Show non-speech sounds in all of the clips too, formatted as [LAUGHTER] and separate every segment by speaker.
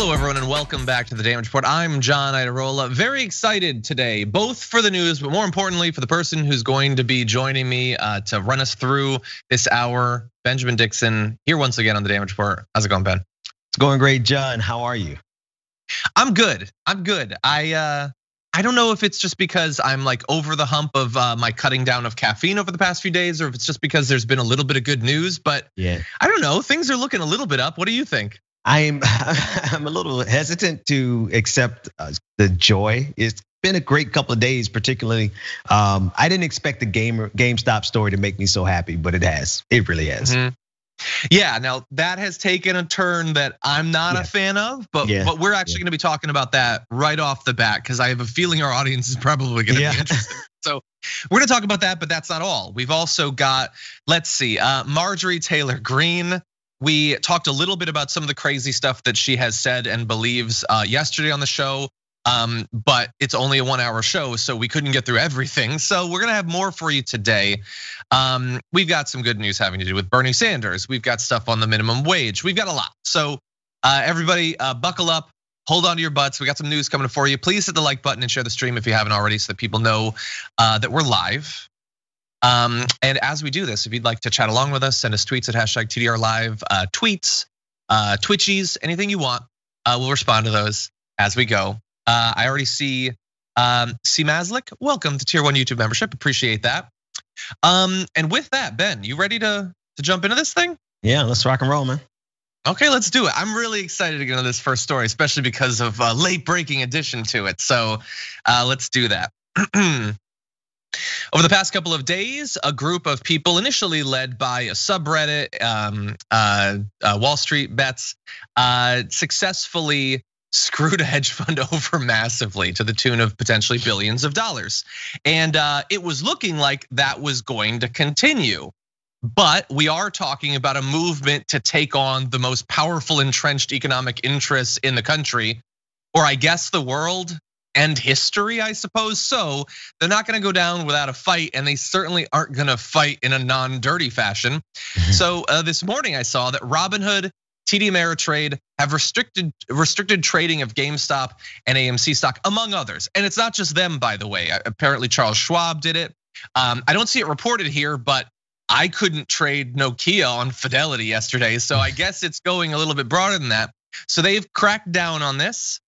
Speaker 1: Hello, everyone, and welcome back to the Damage Report. I'm John Iadarola. Very excited today, both for the news, but more importantly, for the person who's going to be joining me uh, to run us through this hour, Benjamin Dixon, here once again on the Damage Report. How's it going, Ben?
Speaker 2: It's going great, John. How are you?
Speaker 1: I'm good. I'm good. I uh, I don't know if it's just because I'm like over the hump of uh, my cutting down of caffeine over the past few days, or if it's just because there's been a little bit of good news. But yeah, I don't know. Things are looking a little bit up. What do you think?
Speaker 2: I'm [LAUGHS] I'm a little hesitant to accept uh, the joy. It's been a great couple of days, particularly. Um, I didn't expect the game GameStop story to make me so happy, but it has. It really has. Mm-hmm.
Speaker 1: Yeah, now that has taken a turn that I'm not yeah. a fan of, but yeah. but we're actually yeah. going to be talking about that right off the bat because I have a feeling our audience is probably going to be interested. [LAUGHS] so we're going to talk about that, but that's not all. We've also got, let's see, uh, Marjorie Taylor Greene we talked a little bit about some of the crazy stuff that she has said and believes uh, yesterday on the show. Um, but it's only a one hour show, so we couldn't get through everything. So we're gonna have more for you today. Um, we've got some good news having to do with Bernie Sanders. We've got stuff on the minimum wage. We've got a lot. So uh, everybody, uh, buckle up. Hold on to your butts. We got some news coming for you. Please hit the like button and share the stream if you haven't already, so that people know uh, that we're live. Um, and as we do this, if you'd like to chat along with us, send us tweets at hashtag TDR Live, uh, tweets, uh, Twitchies, anything you want. Uh, we'll respond to those as we go. I already see um, C Maslik. Welcome to Tier One YouTube membership. Appreciate that. Um, and with that, Ben, you ready to to jump into this thing?
Speaker 2: Yeah, let's rock and roll, man.
Speaker 1: Okay, let's do it. I'm really excited to get into this first story, especially because of a late breaking addition to it. So let's do that. [CLEARS THROAT] Over the past couple of days, a group of people, initially led by a subreddit, um, uh, uh, Wall Street Bets, uh, successfully screwed a hedge fund [LAUGHS] over massively to the tune of potentially billions of dollars. And it was looking like that was going to continue. But we are talking about a movement to take on the most powerful entrenched economic interests in the country, or I guess the world end history, I suppose. So they're not gonna go down without a fight, and they certainly aren't gonna fight in a non-dirty fashion. Mm-hmm. So uh, this morning I saw that Robinhood, TD Ameritrade have restricted restricted trading of GameStop and AMC stock, among others. And it's not just them, by the way. Apparently Charles Schwab did it. Um, I don't see it reported here, but I couldn't trade Nokia on Fidelity yesterday, so I [LAUGHS] guess it's going a little bit broader than that. So they've cracked down on this.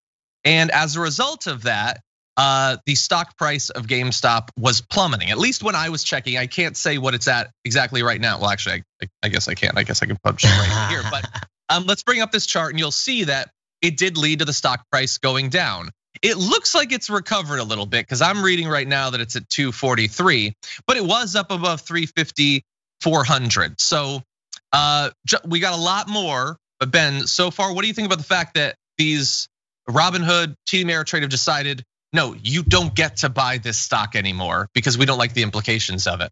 Speaker 1: And as a result of that, uh, the stock price of GameStop was plummeting. At least when I was checking, I can't say what it's at exactly right now. Well, actually, I, I guess I can't. I guess I can publish it right here. But [LAUGHS] um, let's bring up this chart, and you'll see that it did lead to the stock price going down. It looks like it's recovered a little bit because I'm reading right now that it's at 243, but it was up above 350, 400. So uh, we got a lot more. But Ben, so far, what do you think about the fact that these Robinhood, TD Ameritrade have decided, no, you don't get to buy this stock anymore because we don't like the implications of it.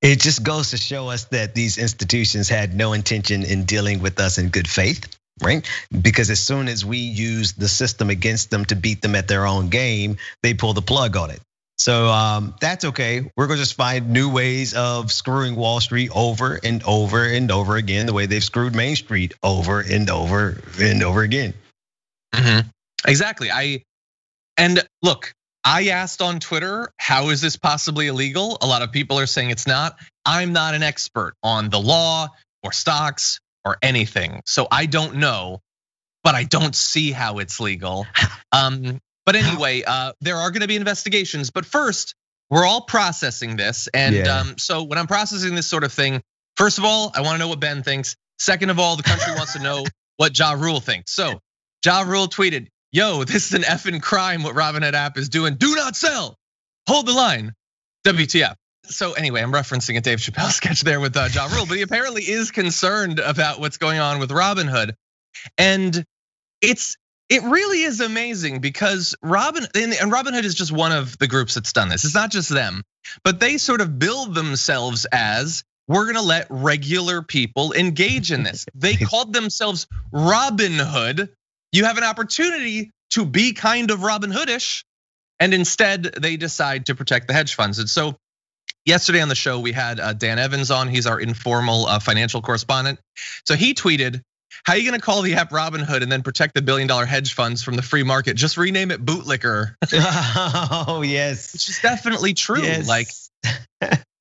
Speaker 2: It just goes to show us that these institutions had no intention in dealing with us in good faith, right? Because as soon as we use the system against them to beat them at their own game, they pull the plug on it. So um, that's okay. We're gonna just find new ways of screwing Wall Street over and over and over again, the way they've screwed Main Street over and over and over again.
Speaker 1: Mm-hmm. Exactly. I and look, I asked on Twitter, how is this possibly illegal? A lot of people are saying it's not. I'm not an expert on the law or stocks or anything, so I don't know, but I don't see how it's legal. [LAUGHS] Um, but anyway, uh, there are going to be investigations. But first, we're all processing this, and yeah. um, so when I'm processing this sort of thing, first of all, I want to know what Ben thinks. Second of all, the country wants to know [LAUGHS] what Ja Rule thinks. So Ja Rule tweeted, yo, [LAUGHS] this is an effing crime what Robinhood app is doing. Do not sell. Hold the line. WTF. So anyway, I'm referencing a Dave Chappelle [LAUGHS] sketch there with uh, Ja Rule, but he apparently is concerned about what's going on with Robinhood. And it's it really is amazing because Robin and Robinhood is just one of the groups that's done this. It's not just them, but they sort of build themselves as we're gonna let regular people engage in this. They [LAUGHS] called themselves Robinhood you have an opportunity to be kind of Robin Hoodish, and instead they decide to protect the hedge funds. And so yesterday on the show, we had uh, Dan Evans on. He's our informal uh, financial correspondent. So he tweeted, how are you gonna call the app Robin Hood and then protect the billion dollar hedge funds from the free market? Just rename it Bootlicker. [LAUGHS]
Speaker 2: oh yes,
Speaker 1: which is definitely true. Yes. Like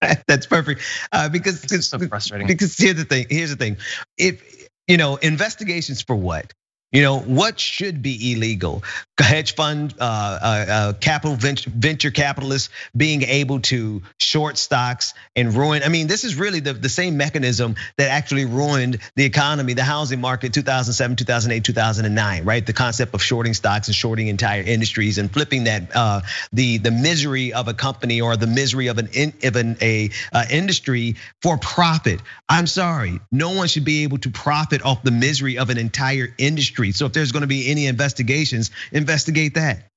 Speaker 1: [LAUGHS]
Speaker 2: that's perfect uh, because
Speaker 1: it's so frustrating.
Speaker 2: Because here's the thing. Here's the thing. If you know investigations for what you know what should be illegal? Hedge fund, uh, uh, uh, capital venture, venture capitalists being able to short stocks and ruin. I mean, this is really the, the same mechanism that actually ruined the economy, the housing market, 2007, 2008, 2009. Right, the concept of shorting stocks and shorting entire industries and flipping that uh, the the misery of a company or the misery of an of an a uh, industry for profit. I'm sorry, no one should be able to profit off the misery of an entire industry. So if there's going to be any investigations, investigate that.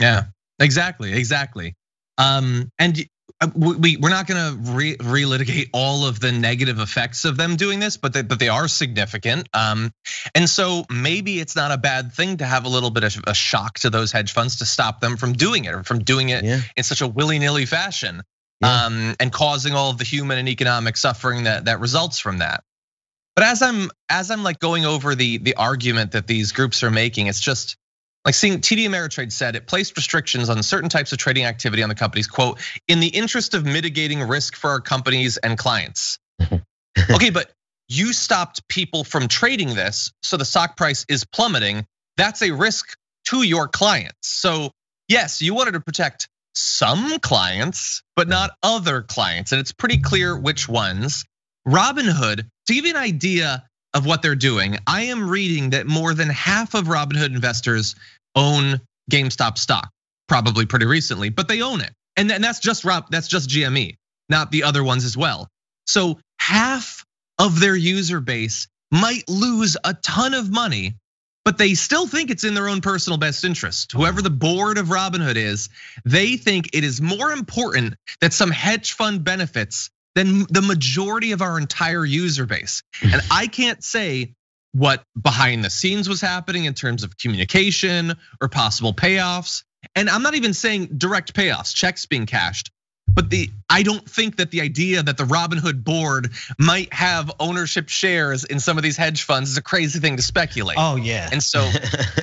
Speaker 1: Yeah, exactly, exactly. Um, and uh, we we're not going to re relitigate all of the negative effects of them doing this, but they, but they are significant. Um, and so maybe it's not a bad thing to have a little bit of a shock to those hedge funds to stop them from doing it or from doing it yeah. in such a willy nilly fashion, yeah. um, and causing all of the human and economic suffering that that results from that. But as I'm as I'm like going over the the argument that these groups are making, it's just like seeing TD Ameritrade said it placed restrictions on certain types of trading activity on the companies, quote, in the interest of mitigating risk for our companies and clients. [LAUGHS] okay, but you stopped people from trading this, so the stock price is plummeting. That's a risk to your clients. So, yes, you wanted to protect some clients, but not other clients. And it's pretty clear which ones. Robinhood, to give you an idea of what they're doing, I am reading that more than half of Robinhood investors own GameStop stock, probably pretty recently, but they own it. And that's just Rob, that's just GME, not the other ones as well. So half of their user base might lose a ton of money, but they still think it's in their own personal best interest. Whoever the board of Robinhood is, they think it is more important that some hedge fund benefits than the majority of our entire user base. Hmm. And I can't say what behind the scenes was happening in terms of communication or possible payoffs. And I'm not even saying direct payoffs, checks being cashed. But the I don't think that the idea that the Robinhood board might have ownership shares in some of these hedge funds is a crazy thing to speculate.
Speaker 2: Oh yeah.
Speaker 1: And so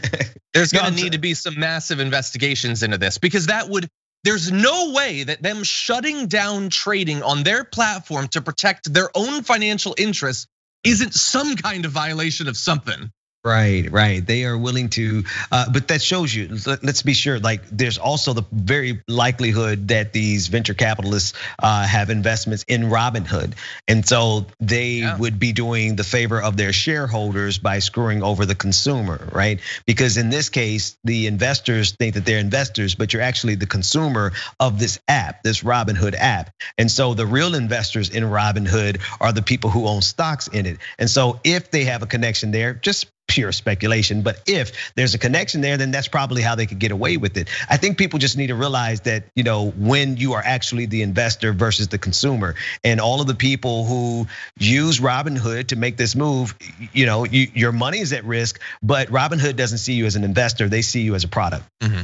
Speaker 1: [LAUGHS] there's going to need to be some massive investigations into this because that would there's no way that them shutting down trading on their platform to protect their own financial interests isn't some kind of violation of something.
Speaker 2: Right, right. They are willing to, uh, but that shows you. Let's be sure. Like, there's also the very likelihood that these venture capitalists uh, have investments in Robinhood, and so they yeah. would be doing the favor of their shareholders by screwing over the consumer, right? Because in this case, the investors think that they're investors, but you're actually the consumer of this app, this Robinhood app, and so the real investors in Robinhood are the people who own stocks in it. And so, if they have a connection there, just pure speculation. But if there's a connection there, then that's probably how they could get away with it. I think people just need to realize that, you know, when you are actually the investor versus the consumer, and all of the people who use Robinhood to make this move, you know, you, your money is at risk, but Robinhood doesn't see you as an investor, they see you as a product.
Speaker 1: Mm-hmm.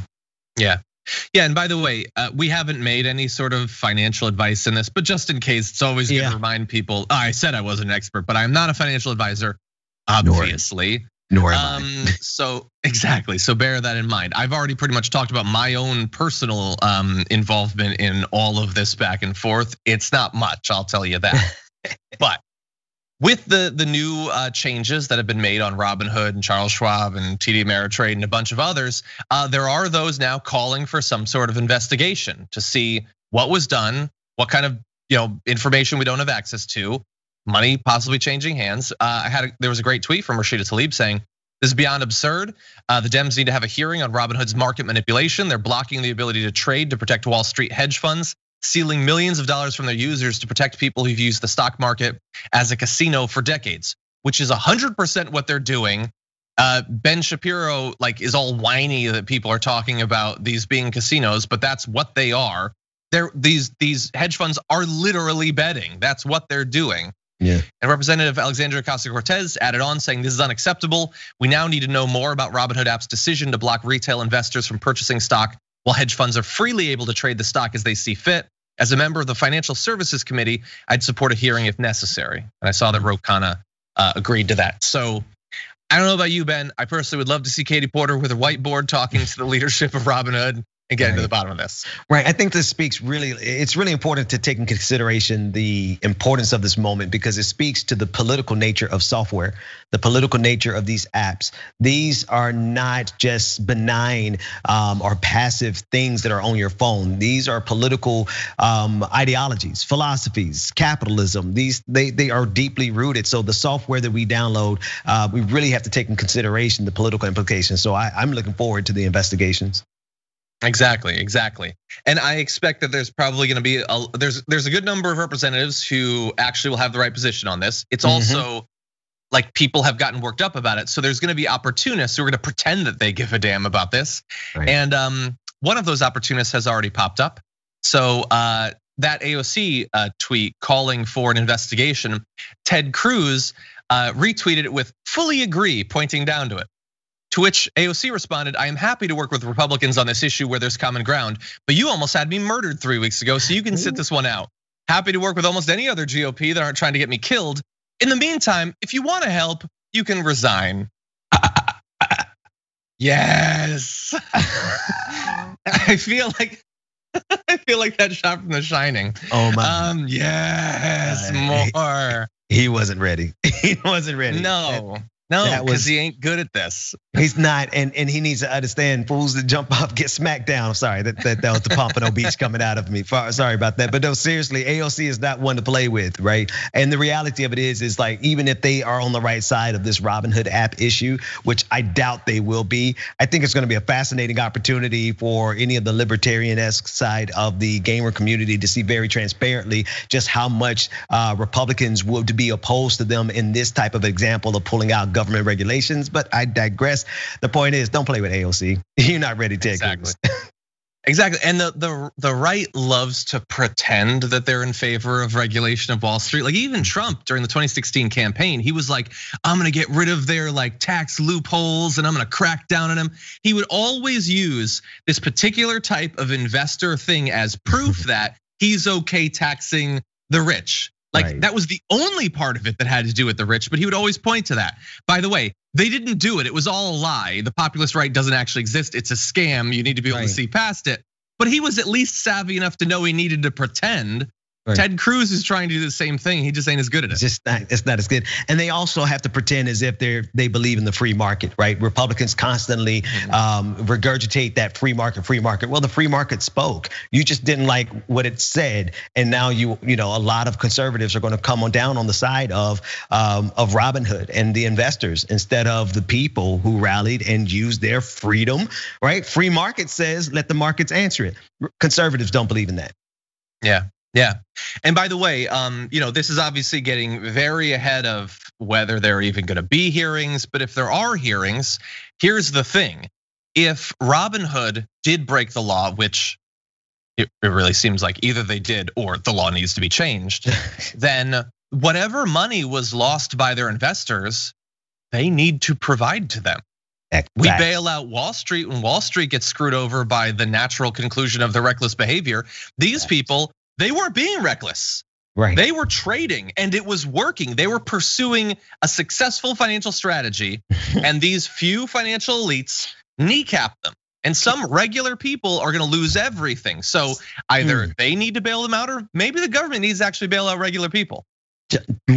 Speaker 1: Yeah. Yeah, and by the way, uh, we haven't made any sort of financial advice in this, but just in case, it's always good yeah. to remind people. I said I was an expert, but I'm not a financial advisor obviously.
Speaker 2: Nor, am um,
Speaker 1: I. so [LAUGHS] exactly. So bear that in mind. I've already pretty much talked about my own personal um, involvement in all of this back and forth. It's not much, I'll tell you that. [LAUGHS] but with the the new uh, changes that have been made on Robinhood and Charles Schwab and TD Ameritrade and a bunch of others, uh, there are those now calling for some sort of investigation to see what was done, what kind of you know information we don't have access to, money possibly changing hands. Uh, I had a, there was a great tweet from Rashida Tlaib saying. This is beyond absurd. Uh, the Dems need to have a hearing on Robinhood's market manipulation. They're blocking the ability to trade to protect Wall Street hedge funds, stealing millions of dollars from their users to protect people who've used the stock market as a casino for decades, which is 100% what they're doing. Uh, ben Shapiro like is all whiny that people are talking about these being casinos, but that's what they are. They're these these hedge funds are literally betting. That's what they're doing.
Speaker 2: Yeah.
Speaker 1: And Representative Alexandria Ocasio Cortez added on saying this is unacceptable. We now need to know more about Robinhood app's decision to block retail investors from purchasing stock while hedge funds are freely able to trade the stock as they see fit. As a member of the Financial Services Committee, I'd support a hearing if necessary. And I saw that Ro Khanna uh, agreed to that. So I don't know about you, Ben. I personally would love to see Katie Porter with a whiteboard talking to the [LAUGHS] leadership of Robinhood and getting right. to the bottom of this.
Speaker 2: Right. I think this speaks really, it's really important to take in consideration the importance of this moment because it speaks to the political nature of software, the political nature of these apps. These are not just benign um, or passive things that are on your phone. These are political um, ideologies, philosophies, capitalism. These they they are deeply rooted. So the software that we download, uh, we really have to take in consideration the political implications. So I, I'm looking forward to the investigations.
Speaker 1: Exactly, exactly. And I expect that there's probably going to be a, there's there's a good number of representatives who actually will have the right position on this. It's mm-hmm. also like people have gotten worked up about it. So there's going to be opportunists who are going to pretend that they give a damn about this. Right. And um, one of those opportunists has already popped up. So uh, that AOC uh, tweet calling for an investigation, Ted Cruz uh, retweeted it with fully agree, pointing down to it. To which AOC responded, I am happy to work with Republicans on this issue where there's common ground, but you almost had me murdered three weeks ago, so you can sit this one out. Happy to work with almost any other GOP that aren't trying to get me killed. In the meantime, if you want to help, you can resign. [LAUGHS] yes. [LAUGHS] I feel like [LAUGHS] I feel like that shot from The Shining.
Speaker 2: Oh my.
Speaker 1: Um, yes, more.
Speaker 2: He wasn't ready. He wasn't ready.
Speaker 1: No. No, because he ain't good at this.
Speaker 2: He's not, and, and he needs to understand fools that jump up get smacked down. Sorry, that, that, that was the Pompano [LAUGHS] Beach coming out of me. Sorry about that. But no, seriously, AOC is not one to play with, right? And the reality of it is, is like even if they are on the right side of this Robinhood app issue, which I doubt they will be, I think it's going to be a fascinating opportunity for any of the libertarian-esque side of the gamer community to see very transparently just how much uh, Republicans would be opposed to them in this type of example of pulling out government regulations. But I digress. The point is, don't play with AOC. [LAUGHS] You're not ready to
Speaker 1: exactly. [LAUGHS] Exactly. And the, the the right loves to pretend that they're in favor of regulation of Wall Street. Like even Trump during the 2016 campaign, he was like, I'm gonna get rid of their like tax loopholes and I'm gonna crack down on them. He would always use this particular type of investor thing as proof [LAUGHS] that he's okay taxing the rich. Like right. that was the only part of it that had to do with the rich, but he would always point to that. By the way, they didn't do it. It was all a lie. The populist right doesn't actually exist. It's a scam. You need to be able right. to see past it. But he was at least savvy enough to know he needed to pretend Right. Ted Cruz is trying to do the same thing. He just ain't as good at it.
Speaker 2: It's just not, it's not as good. And they also have to pretend as if they're they believe in the free market, right? Republicans constantly mm-hmm. um, regurgitate that free market, free market. Well, the free market spoke. You just didn't like what it said, and now you you know a lot of conservatives are going to come on down on the side of um, of Robinhood and the investors instead of the people who rallied and used their freedom, right? Free market says let the markets answer it. Conservatives don't believe in that.
Speaker 1: Yeah, yeah. And by the way, um, you know, this is obviously getting very ahead of whether there are even going to be hearings, but if there are hearings, here's the thing. If Robinhood did break the law, which it really seems like either they did or the law needs to be changed, [LAUGHS] then whatever money was lost by their investors, they need to provide to them. We bail out Wall Street when Wall Street gets screwed over by the natural conclusion of the reckless behavior. These people they weren't being reckless.
Speaker 2: Right.
Speaker 1: They were trading and it was working. They were pursuing a successful financial strategy, [LAUGHS] and these few financial elites kneecap them. And some regular people are gonna lose everything. So either hmm. they need to bail them out, or maybe the government needs to actually bail out regular people.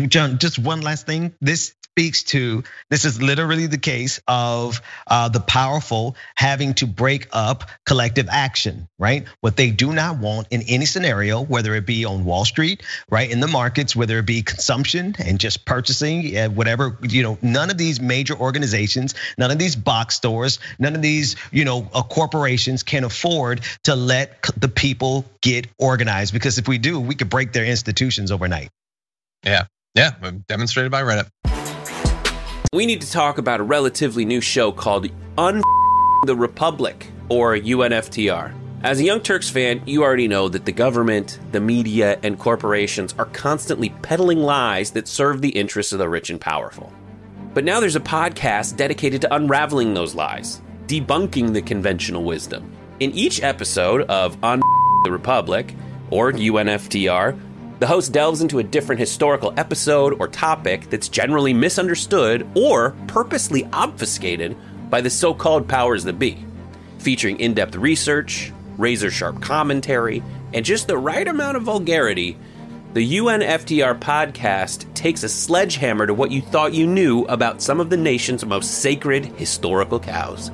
Speaker 2: John, just one last thing. This speaks to this is literally the case of uh, the powerful having to break up collective action, right? What they do not want in any scenario, whether it be on Wall Street, right, in the markets, whether it be consumption and just purchasing, whatever, you know, none of these major organizations, none of these box stores, none of these, you know, uh, corporations can afford to let the people get organized because if we do, we could break their institutions overnight.
Speaker 1: Yeah, yeah, demonstrated by Reddit.
Speaker 3: We need to talk about a relatively new show called Un [LAUGHS] the Republic, or UNFTR. As a Young Turks fan, you already know that the government, the media, and corporations are constantly peddling lies that serve the interests of the rich and powerful. But now there's a podcast dedicated to unraveling those lies, debunking the conventional wisdom. In each episode of Un [LAUGHS] the Republic, or UNFTR, The host delves into a different historical episode or topic that's generally misunderstood or purposely obfuscated by the so called powers that be, featuring in depth research, razor sharp commentary, and just the right amount of vulgarity. The UNFTR podcast takes a sledgehammer to what you thought you knew about some of the nation's most sacred historical cows.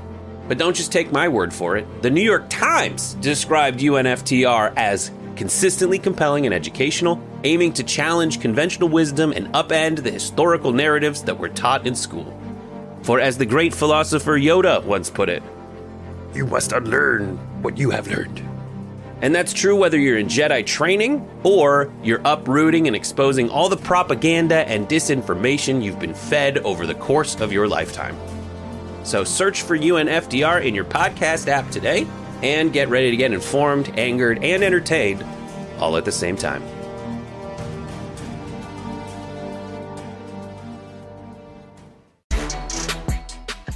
Speaker 3: But don't just take my word for it. The New York Times described UNFTR as consistently compelling and educational, aiming to challenge conventional wisdom and upend the historical narratives that were taught in school. For as the great philosopher Yoda once put it, you must unlearn what you have learned. And that's true whether you're in Jedi training or you're uprooting and exposing all the propaganda and disinformation you've been fed over the course of your lifetime. So search for UNFTR in your podcast app today and get ready to get informed, angered, and entertained all at the same time.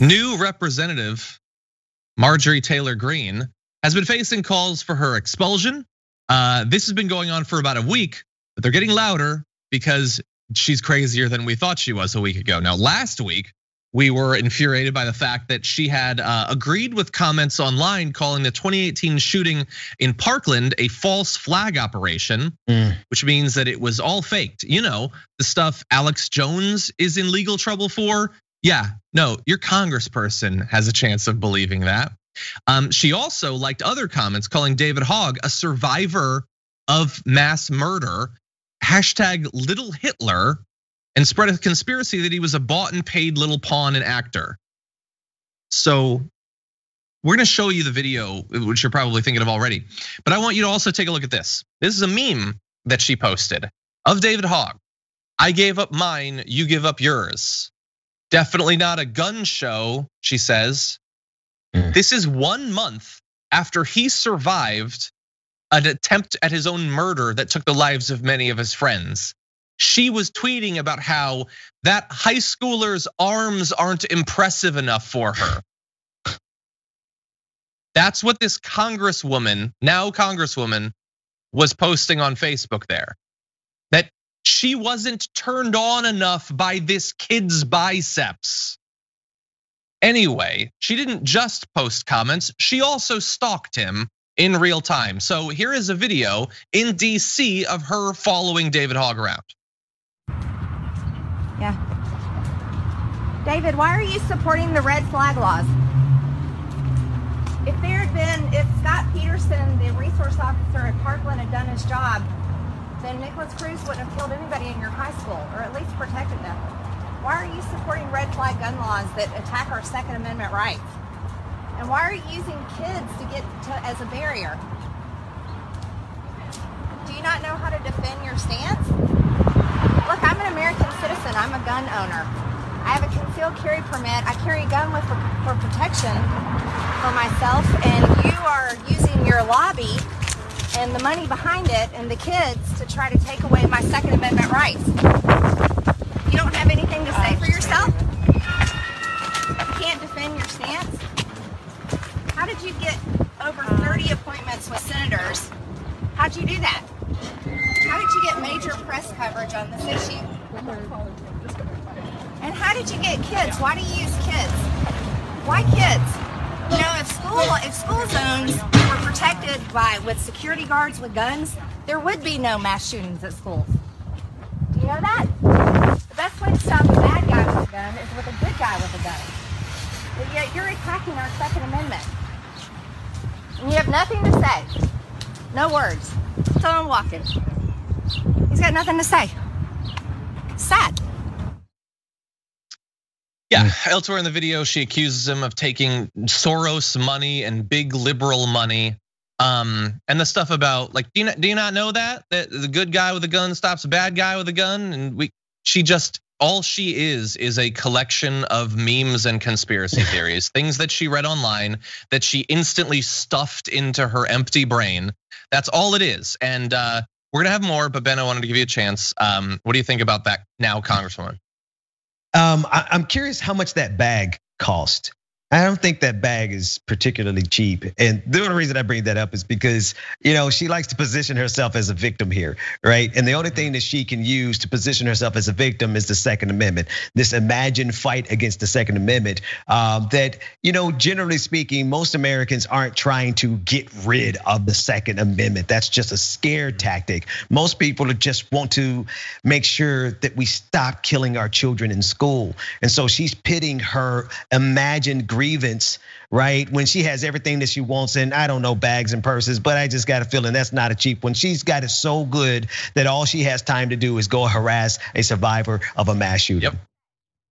Speaker 1: New representative Marjorie Taylor Greene has been facing calls for her expulsion. Uh, this has been going on for about a week, but they're getting louder because she's crazier than we thought she was a week ago. Now, last week, we were infuriated by the fact that she had uh, agreed with comments online calling the 2018 shooting in Parkland a false flag operation, mm. which means that it was all faked. You know, the stuff Alex Jones is in legal trouble for. Yeah, no, your congressperson has a chance of believing that. Um, she also liked other comments calling David Hogg a survivor of mass murder, hashtag little Hitler, and spread a conspiracy that he was a bought and paid little pawn and actor. So we're gonna show you the video, which you're probably thinking of already. But I want you to also take a look at this. This is a meme that she posted of David Hogg. I gave up mine, you give up yours. Definitely not a gun show, she says. Mm. This is one month after he survived an attempt at his own murder that took the lives of many of his friends she was tweeting about how that high schooler's arms aren't impressive enough for her. That's what this congresswoman, now congresswoman, was posting on Facebook there. That she wasn't turned on enough by this kid's biceps. Anyway, she didn't just post comments, she also stalked him in real time. So here is a video in DC of her following David Hogg around.
Speaker 4: Yeah. David, why are you supporting the red flag laws? If there had been, if Scot Peterson, the resource officer at Parkland, had done his job, then Nikolas Cruz wouldn't have killed anybody in your high school, or at least protected them. Why are you supporting red flag gun laws that attack our Second Amendment rights? And why are you using kids to get to, as a barrier? Do you not know how to defend your stance? Look, I'm an American citizen. I'm a gun owner. I have a concealed carry permit. I carry a gun with for, for protection for myself, and you are using your lobby and the money behind it and the kids to try to take away my Second Amendment rights. You don't have anything to say for yourself? You can't defend your stance? How did you get over 30 appointments with senators? How'd you do that? How major press coverage on this issue? And how did you get kids? Why do you use kids? Why kids? You know, if school if school zones were protected by with security guards with guns, there would be no mass shootings at schools. Do you know that? The best way to stop a bad guy with a gun is with a good guy with a gun. But yet you're attacking our Second Amendment. And you have nothing to say. No words. So I'm walking. Got nothing to say. Sad.
Speaker 1: Yeah, elsewhere in the video, she accuses him of taking Soros money and big liberal money. Um, and the stuff about like, do you, not, do you not know that that the good guy with a gun stops a bad guy with a gun? And we, she just all she is is a collection of memes and conspiracy [LAUGHS] theories, things that she read online that she instantly stuffed into her empty brain. That's all it is. And uh, we're gonna have more, but Ben, I wanted to give you a chance. Um, what do you think about that now, Congresswoman?
Speaker 2: Um, I, am curious how much that bag cost. I don't think that bag is particularly cheap. And the only reason I bring that up is because, you know, she likes to position herself as a victim here, right? And the only thing that she can use to position herself as a victim is the Second Amendment. This imagined fight against the Second Amendment um, that, you know, generally speaking, most Americans aren't trying to get rid of the Second Amendment. That's just a scare tactic. Most people just want to make sure that we stop killing our children in school. And so she's pitting her imagined grievance, right? When she has everything that she wants, and I don't know bags and purses, but I just got a feeling that's not a cheap one. She's got it so good that all she has time to do is go harass a survivor of a mass shooting.
Speaker 1: Yep.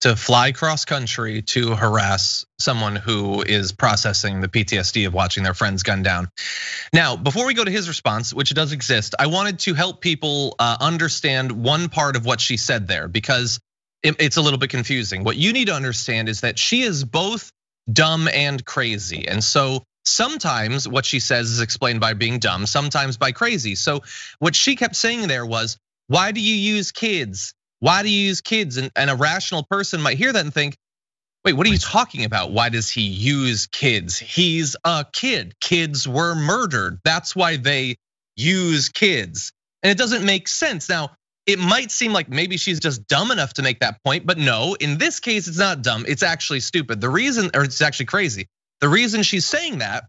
Speaker 1: To fly cross country to harass someone who is processing the PTSD of watching their friends gunned down. Now, before we go to his response, which does exist, I wanted to help people uh, understand one part of what she said there because it's a little bit confusing. What you need to understand is that she is both dumb and crazy. And so sometimes what she says is explained by being dumb, sometimes by crazy. So what she kept saying there was, why do you use kids? Why do you use kids? And, and a rational person might hear that and think, wait, what are you talking about? Why does he use kids? He's a kid. Kids were murdered. That's why they use kids. And it doesn't make sense. Now, it might seem like maybe she's just dumb enough to make that point, but no, in this case, it's not dumb. It's actually stupid. The reason, or it's actually crazy. The reason she's saying that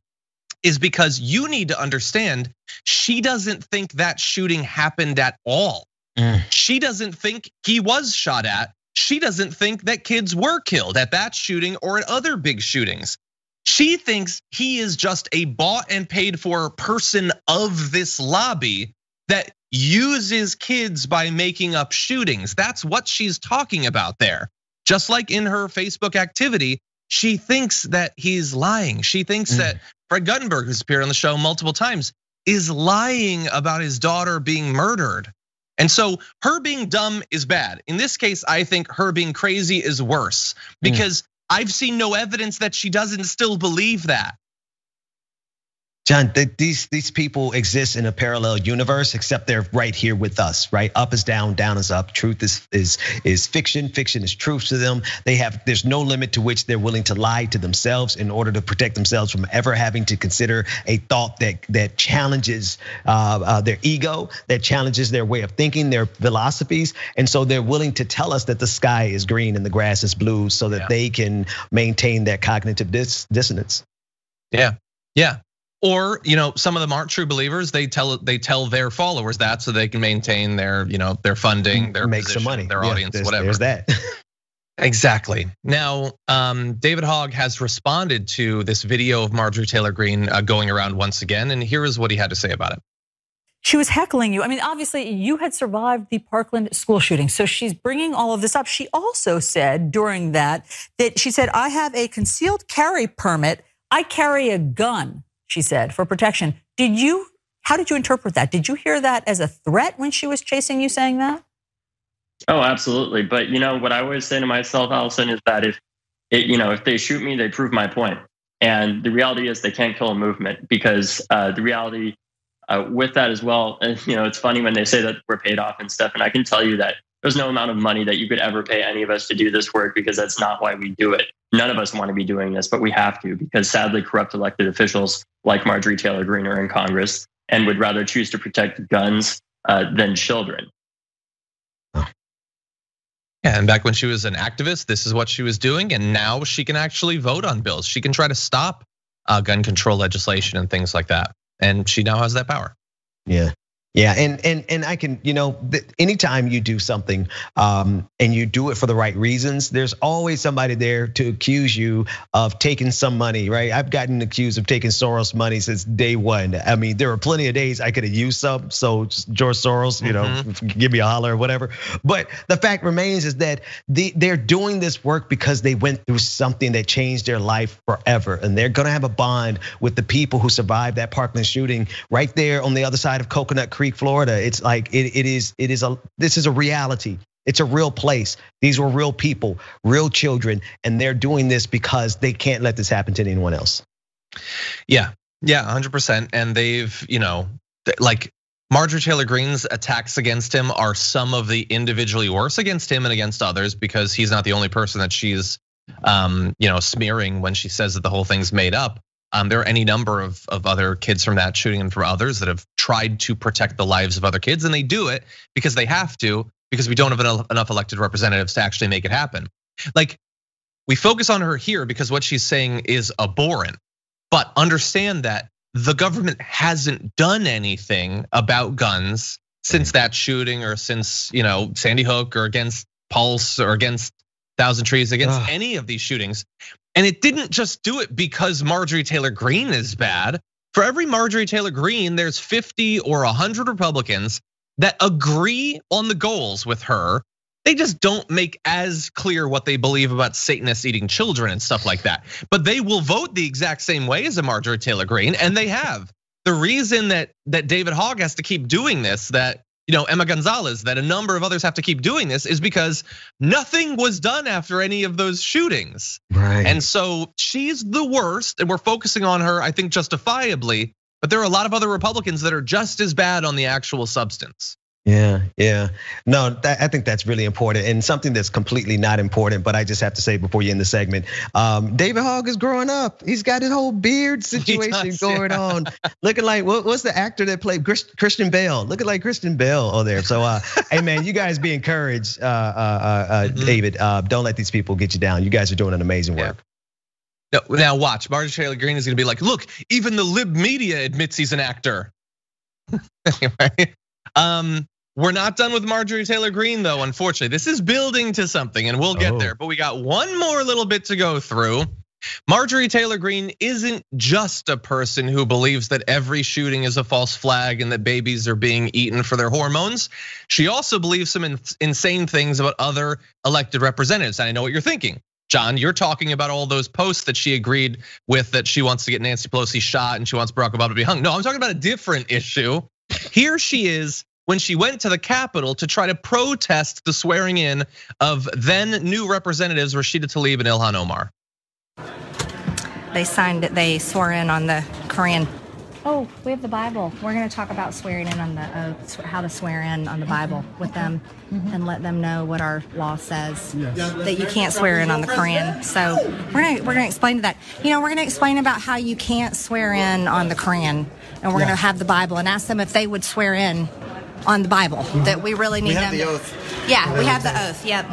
Speaker 1: is because you need to understand she doesn't think that shooting happened at all. Mm. She doesn't think he was shot at. She doesn't think that kids were killed at that shooting or at other big shootings. She thinks he is just a bought and paid for person of this lobby that uses kids by making up shootings. That's what she's talking about there. Just like in her Facebook activity, she thinks that he's lying. She thinks mm. that Fred Guttenberg, who's appeared on the show multiple times, is lying about his daughter being murdered. And so her being dumb is bad. In this case, I think her being crazy is worse mm. because mm. I've seen no evidence that she doesn't still believe that.
Speaker 2: John, these these people exist in a parallel universe, except they're right here with us, right? Up is down, down is up. Truth is is is fiction, fiction is truth to them. They have there's no limit to which they're willing to lie to themselves in order to protect themselves from ever having to consider a thought that that challenges uh, uh, their ego, that challenges their way of thinking, their philosophies, and so they're willing to tell us that the sky is green and the grass is blue, so that yeah. they can maintain that cognitive dis- dissonance.
Speaker 1: Yeah, yeah. Or you know, some of them aren't true believers. They tell they tell their followers that so they can maintain their you know their funding, their
Speaker 2: make
Speaker 1: position,
Speaker 2: some money,
Speaker 1: their
Speaker 2: yeah,
Speaker 1: audience,
Speaker 2: there's,
Speaker 1: whatever.
Speaker 2: There's that. [LAUGHS]
Speaker 1: Exactly. Now, um, David Hogg has responded to this video of Marjorie Taylor Greene uh, going around once again, and here is what he had to say about it.
Speaker 5: She was heckling you. I mean, obviously, you had survived the Parkland school shooting, so she's bringing all of this up. She also said during that that she said, "I have a concealed carry permit. I carry a gun." She said, for protection. Did you, how did you interpret that? Did you hear that as a threat when she was chasing you saying that?
Speaker 6: Oh, absolutely. But you know, what I always say to myself, Allison, is that if it, you know, if they shoot me, they prove my point. And the reality is they can't kill a movement because uh, the reality uh, with that as well, and you know, it's funny when they say that we're paid off and stuff. And I can tell you that there's no amount of money that you could ever pay any of us to do this work because that's not why we do it. None of us want to be doing this, but we have to because sadly, corrupt elected officials like Marjorie Taylor Greene are in Congress and would rather choose to protect guns uh, than children.
Speaker 1: Yeah, and back when she was an activist, this is what she was doing, and now she can actually vote on bills. She can try to stop uh, gun control legislation and things like that, and she now has that power.
Speaker 2: Yeah, yeah, and and and I can, you know, anytime you do something um, and you do it for the right reasons, there's always somebody there to accuse you of taking some money, right? I've gotten accused of taking Soros money since day one. I mean, there were plenty of days I could have used some. So George Soros, you know, mm-hmm. [LAUGHS] give me a holler or whatever. But the fact remains is that the, they're doing this work because they went through something that changed their life forever, and they're gonna have a bond with the people who survived that Parkland shooting right there on the other side of Coconut Creek Creek, Florida. It's like it, it is it is a this is a reality. It's a real place. These were real people, real children, and they're doing this because they can't let this happen to anyone else.
Speaker 1: Yeah, yeah, 100%. And they've, you know, like Marjorie Taylor Greene's attacks against him are some of the individually worse against him and against others because he's not the only person that she's um, you know, smearing when she says that the whole thing's made up. Um, there are any number of, of other kids from that shooting and from others that have tried to protect the lives of other kids, and they do it because they have to, because we don't have enough elected representatives to actually make it happen. Like, we focus on her here because what she's saying is abhorrent, but understand that the government hasn't done anything about guns since that shooting or since, you know, Sandy Hook or against Pulse or against Thousand Trees, against Ugh. any of these shootings. And it didn't just do it because Marjorie Taylor Greene is bad. For every Marjorie Taylor Greene, there's 50 or 100 Republicans that agree on the goals with her. They just don't make as clear what they believe about Satanists eating children and stuff like that. But they will vote the exact same way as a Marjorie Taylor Greene, and they have. The reason that that David Hogg has to keep doing this, that you know, Emma Gonzalez, that a number of others have to keep doing this is because nothing was done after any of those shootings.
Speaker 2: Right.
Speaker 1: And so she's the worst, and we're focusing on her, I think, justifiably. But there are a lot of other Republicans that are just as bad on the actual substance.
Speaker 2: Yeah, yeah. No, that, I think that's really important and something that's completely not important. But I just have to say before you end the segment, um, David Hogg is growing up. He's got his whole beard [LAUGHS] situation does, going yeah. on, looking like what, what's the actor that played Christian Bale? Looking like Christian Bale on there. So, uh, [LAUGHS] hey man, you guys be encouraged, uh, uh, uh, mm-hmm. David. Uh, don't let these people get you down. You guys are doing an amazing work.
Speaker 1: Yeah. Now watch, Marjorie Taylor Greene is going to be like, look, even the lib media admits he's an actor. [LAUGHS] anyway, um, we're not done with Marjorie Taylor Greene, though, unfortunately. This is building to something, and we'll get oh. there. But we got one more little bit to go through. Marjorie Taylor Greene isn't just a person who believes that every shooting is a false flag and that babies are being eaten for their hormones. She also believes some insane things about other elected representatives. And I know what you're thinking. John, you're talking about all those posts that she agreed with that she wants to get Nancy Pelosi shot and she wants Barack Obama to be hung. No, I'm talking about a different issue. Here she is when she went to the Capitol to try to protest the swearing in of then new representatives Rashida Tlaib and Ilhan Omar.
Speaker 4: They signed it, they swore in on the Koran. Oh, we have the Bible. We're going to talk about swearing in on the oath, how to swear in on the Bible with them mm-hmm. and let them know what our law says yes. that you can't swear in on the Koran. So we're going to we're going to explain to that. You know, we're going to explain about how you can't swear in on the Koran, and we're going to have the Bible and ask them if they would swear in on the Bible that we really need
Speaker 7: we
Speaker 4: have
Speaker 7: them. The oath.
Speaker 4: Yeah, we have the oath. Yep.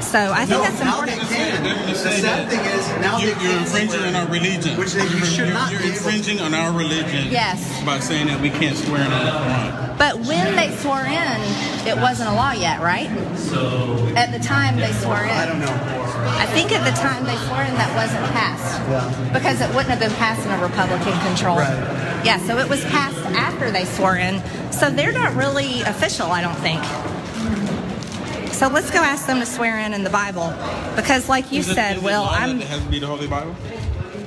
Speaker 4: So I think no, that's important.
Speaker 7: The sad thing is now
Speaker 8: you, are infringing on our religion.
Speaker 7: Which they, you should
Speaker 8: you're,
Speaker 7: not.
Speaker 8: You're infringing on our religion.
Speaker 4: Yes.
Speaker 8: By saying that we can't swear in on the Quran.
Speaker 4: But when they swore in, it wasn't a law yet, right? So at the time they swore in. I
Speaker 7: don't know.
Speaker 4: I think at the time they swore in that wasn't passed. Yeah. Because it wouldn't have been passed in a Republican control.
Speaker 7: Right.
Speaker 4: Yeah, so it was passed after they swore in. So they're not really official, I don't think. So let's go ask them to swear in in the Bible, because like you
Speaker 8: is
Speaker 4: said,
Speaker 8: it,
Speaker 4: Will, I'm.
Speaker 8: It has to be the Holy Bible.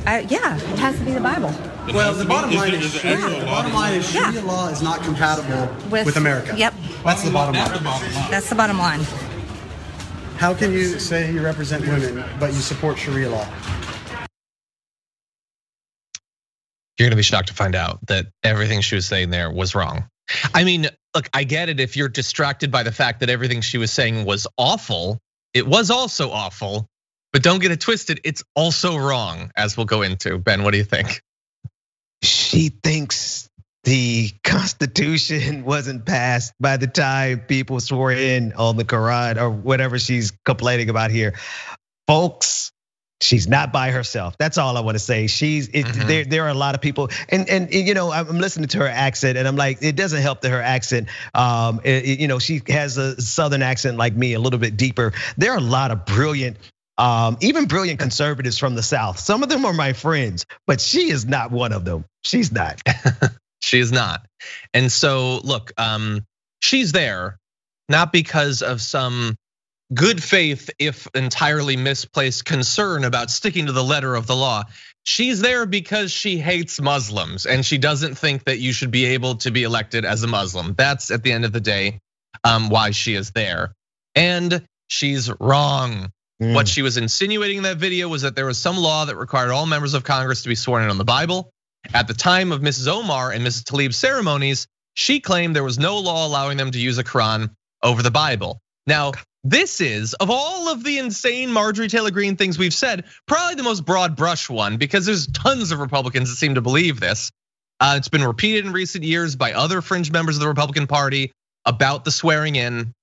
Speaker 4: Uh, yeah, it has to be the Bible.
Speaker 7: It well, the bottom, line is, Sharia, yeah. the bottom line is Sharia yeah. law is not compatible with, with America.
Speaker 4: Yep.
Speaker 7: That's the bottom
Speaker 8: line. line.
Speaker 4: That's the bottom line.
Speaker 7: How can you say you represent women, but you support Sharia law?
Speaker 1: You're gonna be shocked to find out that everything she was saying there was wrong. I mean, look, I get it if you're distracted by the fact that everything she was saying was awful. It was also awful, but don't get it twisted. It's also wrong, as we'll go into. Ben, what do you think?
Speaker 2: She thinks the Constitution [LAUGHS] wasn't passed by the time people swore in on the Quran or whatever she's complaining about here. Folks, she's not by herself. That's all I want to say. She's it, mm-hmm. there. There are a lot of people, and and you know, I'm listening to her accent, and I'm like, it doesn't help that her accent. Um, it, you know, she has a southern accent like me, a little bit deeper. There are a lot of brilliant. Um, even brilliant conservatives from the South. Some of them are my friends, but she is not one of them. She's not. [LAUGHS]
Speaker 1: she is not. And so, look, um, she's there not because of some good faith, if entirely misplaced concern about sticking to the letter of the law. She's there because she hates Muslims and she doesn't think that you should be able to be elected as a Muslim. That's at the end of the day um, why she is there. And she's wrong. Mm. What she was insinuating in that video was that there was some law that required all members of Congress to be sworn in on the Bible. At the time of Mrs. Omar and Mrs. Tlaib's ceremonies, she claimed there was no law allowing them to use a Quran over the Bible. Now, this is, of all of the insane Marjorie Taylor Greene things we've said, probably the most broad brush one because there's tons of Republicans that seem to believe this. Uh, it's been repeated in recent years by other fringe members of the Republican Party about the swearing in.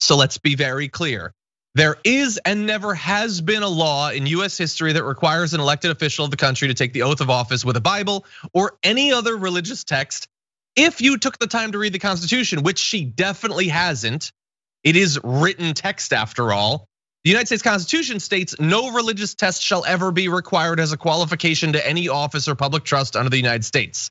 Speaker 1: So let's be very clear. There is and never has been a law in US history that requires an elected official of the country to take the oath of office with a Bible or any other religious text. If you took the time to read the Constitution, which she definitely hasn't, it is written text after all. The United States Constitution states no religious test shall ever be required as a qualification to any office or public trust under the United States.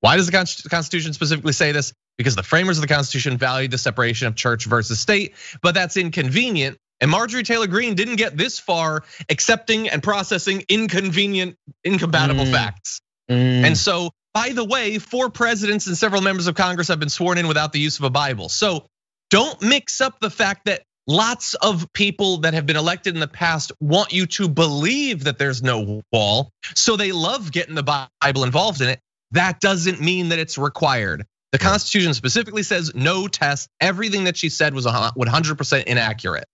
Speaker 1: Why does the Constitution specifically say this? Because the framers of the Constitution valued the separation of church versus state, but that's inconvenient. And Marjorie Taylor Greene didn't get this far accepting and processing inconvenient, incompatible mm. facts. Mm. And so, by the way, four presidents and several members of Congress have been sworn in without the use of a Bible. So don't mix up the fact that lots of people that have been elected in the past want you to believe that there's no wall. So they love getting the Bible involved in it. That doesn't mean that it's required. The Constitution specifically says no test. Everything that she said was 100% inaccurate.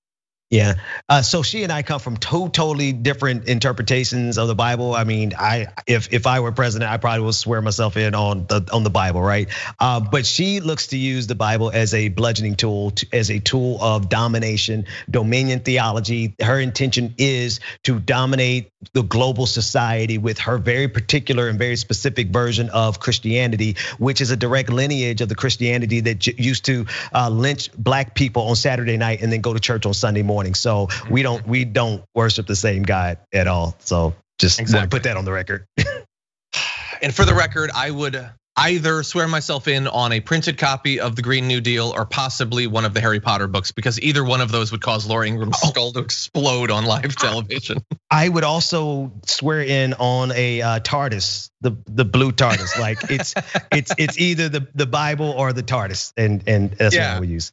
Speaker 2: Yeah. Uh, so she and I come from two totally different interpretations of the Bible. I mean, I if if I were president, I probably would swear myself in on the on the Bible, right? Uh, but she looks to use the Bible as a bludgeoning tool, to, as a tool of domination, dominion theology. Her intention is to dominate the global society with her very particular and very specific version of Christianity, which is a direct lineage of the Christianity that used to uh, lynch black people on Saturday night and then go to church on Sunday morning morning. So we don't we don't worship the same God at all. So just exactly. put that on the record. [LAUGHS]
Speaker 1: and for the record, I would either swear myself in on a printed copy of the Green New Deal or possibly one of the Harry Potter books because either one of those would cause Laura Ingraham's oh. skull to explode on live television. [LAUGHS]
Speaker 2: I would also swear in on a uh, TARDIS, the the blue TARDIS. Like it's it's it's either the the Bible or the TARDIS, and and that's yeah. what I would use.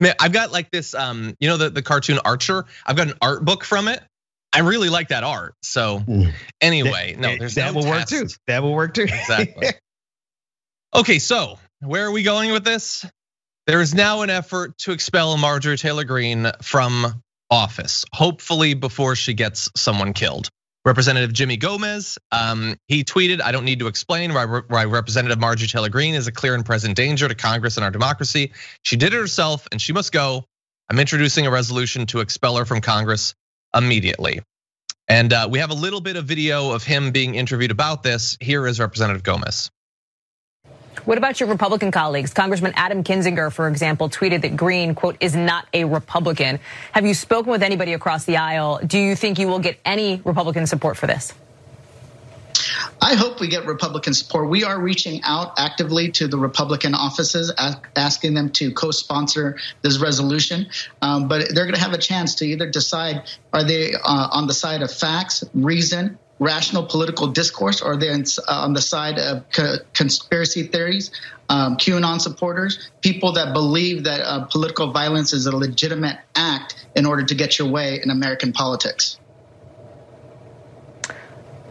Speaker 1: Man, I've got like this, um, you know, the, the cartoon Archer. I've got an art book from it. I really like that art. So mm. anyway, no, there's
Speaker 2: that
Speaker 1: no
Speaker 2: will test. work too. That will work too.
Speaker 1: Exactly. [LAUGHS] okay, so where are we going with this? There is now an effort to expel Marjorie Taylor Greene from office, hopefully before she gets someone killed. Representative Jimmy Gomez, um, he tweeted, I don't need to explain why, why Representative Marjorie Taylor Greene is a clear and present danger to Congress and our democracy. She did it herself and she must go. I'm introducing a resolution to expel her from Congress immediately. And uh, we have a little bit of video of him being interviewed about this. Here is Representative Gomez.
Speaker 9: What about your Republican colleagues? Congressman Adam Kinzinger, for example, tweeted that Green, quote, is not a Republican. Have you spoken with anybody across the aisle? Do you think you will get any Republican support for this?
Speaker 10: I hope we get Republican support. We are reaching out actively to the Republican offices, asking them to co sponsor this resolution. Um, but they're going to have a chance to either decide are they uh, on the side of facts, reason, rational political discourse, or they're on the side of conspiracy theories, um, QAnon supporters, people that believe that uh, political violence is a legitimate act in order to get your way in American politics.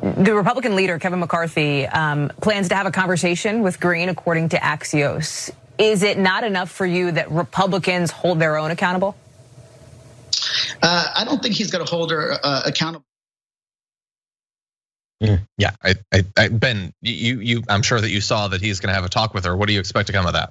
Speaker 9: The Republican leader, Kevin McCarthy, um, plans to have a conversation with Green, according to Axios. Is it not enough for you that Republicans hold their own accountable?
Speaker 10: Uh, I don't think he's going to hold her uh, accountable.
Speaker 1: Mm. Yeah, I, I, I, Ben, you, you, I'm sure that you saw that he's going to have a talk with her. What do you expect to come of that?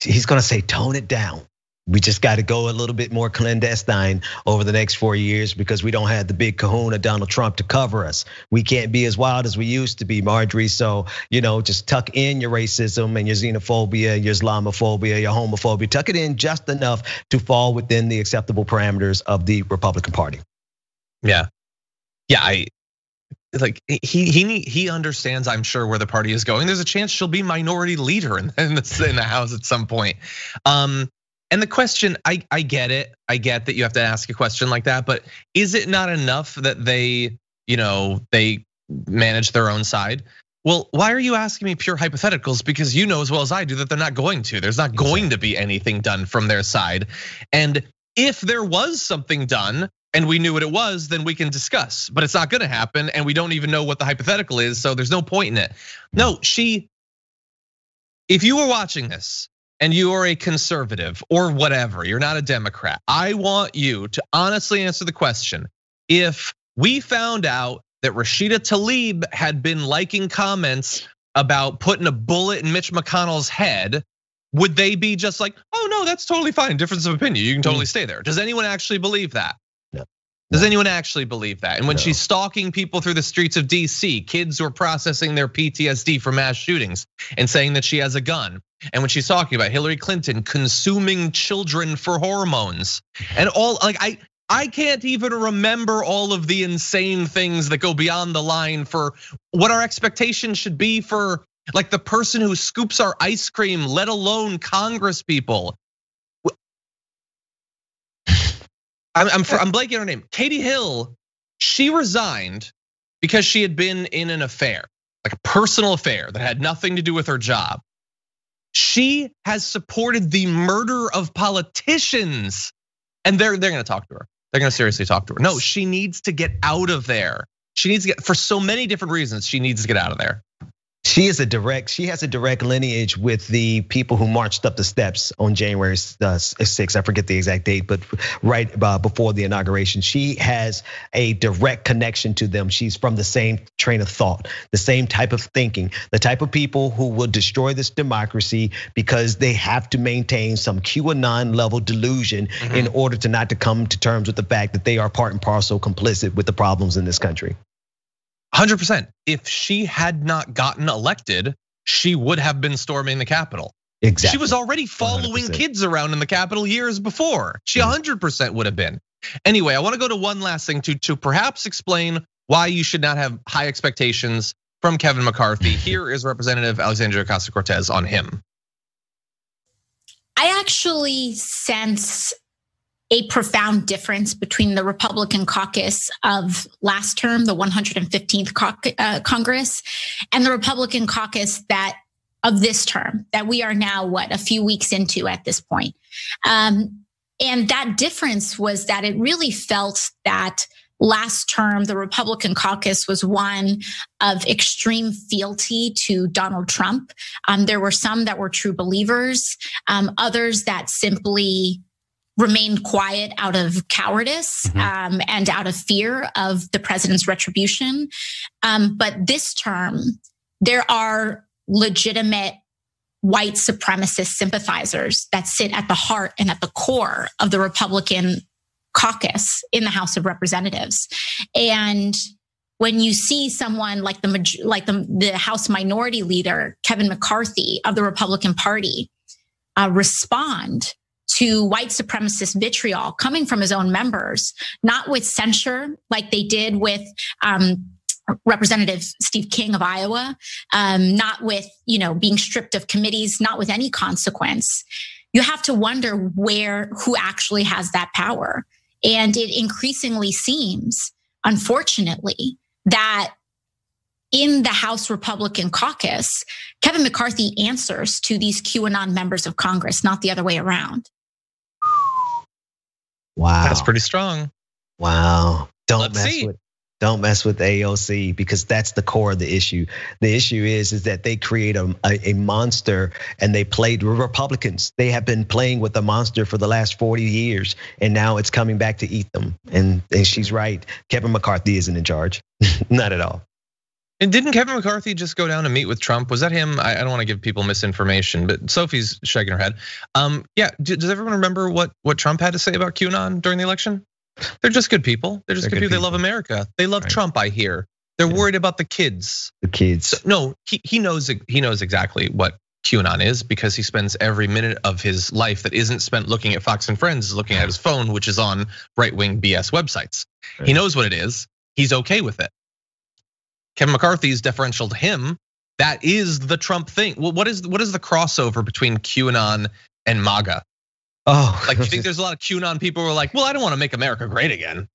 Speaker 2: He's going to say, tone it down. We just got to go a little bit more clandestine over the next four years because we don't have the big kahuna Donald Trump to cover us. We can't be as wild as we used to be, Marjorie. So, you know, just tuck in your racism and your xenophobia, your Islamophobia, your homophobia. Tuck it in just enough to fall within the acceptable parameters of the Republican Party.
Speaker 1: Yeah. Yeah, I like he he he understands i'm sure where the party is going. There's a chance she'll be minority leader in, in the in the house at some point. Um and the question i i get it. I get that you have to ask a question like that but is it not enough that they you know they manage their own side? Well why are you asking me pure hypotheticals? Because you know as well as i do that they're not going to. There's not going to be anything done from their side. And if there was something done and we knew what it was, then we can discuss. But it's not gonna happen, and we don't even know what the hypothetical is, so there's no point in it. No, she, if you were watching this, and you are a conservative or whatever, you're not a Democrat. I want you to honestly answer the question. If we found out that Rashida Tlaib had been liking comments about putting a bullet in Mitch McConnell's head, would they be just like, oh no, that's totally fine, difference of opinion, you can totally mm. stay there? Does anyone actually believe that? Does anyone actually believe that? And when no. she's stalking people through the streets of DC, kids who are processing their PTSD from mass shootings and saying that she has a gun, and when she's talking about Hillary Clinton consuming children for hormones and all like I I can't even remember all of the insane things that go beyond the line for what our expectations should be for like the person who scoops our ice cream, let alone Congress people. I'm I'm, uh, I'm blanking on her name. Katie Hill, she resigned because she had been in an affair, like a personal affair that had nothing to do with her job. She has supported the murder of politicians, and they're they're going to talk to her. They're going to seriously talk to her. No, she needs to get out of there. She needs to get for so many different reasons. She needs to get out of there.
Speaker 2: She is a direct. She has a direct lineage with the people who marched up the steps on January 6th. I forget the exact date, but right uh, before the inauguration, she has a direct connection to them. She's from the same train of thought, the same type of thinking, the type of people who will destroy this democracy because they have to maintain some QAnon level delusion mm-hmm. in order to not to come to terms with the fact that they are part and parcel complicit with the problems in this country.
Speaker 1: 100%. If she had not gotten elected, she would have been storming the Capitol.
Speaker 2: Exactly.
Speaker 1: She was already following 100%. kids around in the Capitol years before. She mm. 100% would have been. Anyway, I want to go to one last thing to, to perhaps explain why you should not have high expectations from Kevin McCarthy. [LAUGHS] Here is Representative Alexandria Ocasio Cortez on him.
Speaker 11: I actually sense a profound difference between the Republican caucus of last term, the 115th uh, Congress, and the Republican caucus that of this term that we are now what a few weeks into at this point. Um, and that difference was that it really felt that last term the Republican caucus was one of extreme fealty to Donald Trump. Um, there were some that were true believers, um, others that simply remained quiet out of cowardice mm-hmm. um, and out of fear of the president's retribution. Um, but this term, there are legitimate white supremacist sympathizers that sit at the heart and at the core of the Republican caucus in the House of Representatives. And when you see someone like the like the, the House Minority Leader Kevin McCarthy of the Republican Party uh, respond to white supremacist vitriol coming from his own members, not with censure like they did with um, Representative Steve King of Iowa, um, not with you know being stripped of committees, not with any consequence. You have to wonder where who actually has that power, and it increasingly seems, unfortunately, that in the House Republican caucus, Kevin McCarthy answers to these QAnon members of Congress, not the other way around.
Speaker 2: Wow.
Speaker 1: That's pretty strong.
Speaker 2: Wow. Don't Let's mess see. with don't mess with AOC because that's the core of the issue. The issue is is that they create a, a, monster and they played Republicans. They have been playing with the monster for the last 40 years and now it's coming back to eat them. And, and she's right. Kevin McCarthy isn't in charge. [LAUGHS] Not at all.
Speaker 1: And didn't Kevin McCarthy just go down and meet with Trump? Was that him? I don't want to give people misinformation, but Sophie's shaking her head. Um, yeah, does everyone remember what what Trump had to say about QAnon during the election? They're just good people. They're just They're good, people. people. They love America. They love right. Trump. I hear. They're yeah. worried about the kids.
Speaker 2: The kids.
Speaker 1: So, no, he he knows he knows exactly what QAnon is because he spends every minute of his life that isn't spent looking at Fox and Friends, looking at his phone, which is on right wing BS websites. Right. He knows what it is. He's okay with it. Kevin McCarthy is deferential to him. That is the Trump thing. Well, what is what is the crossover between QAnon and MAGA?
Speaker 2: Oh,
Speaker 1: like you think [LAUGHS] there's a lot of QAnon people who are like, well, I don't want to make America great again.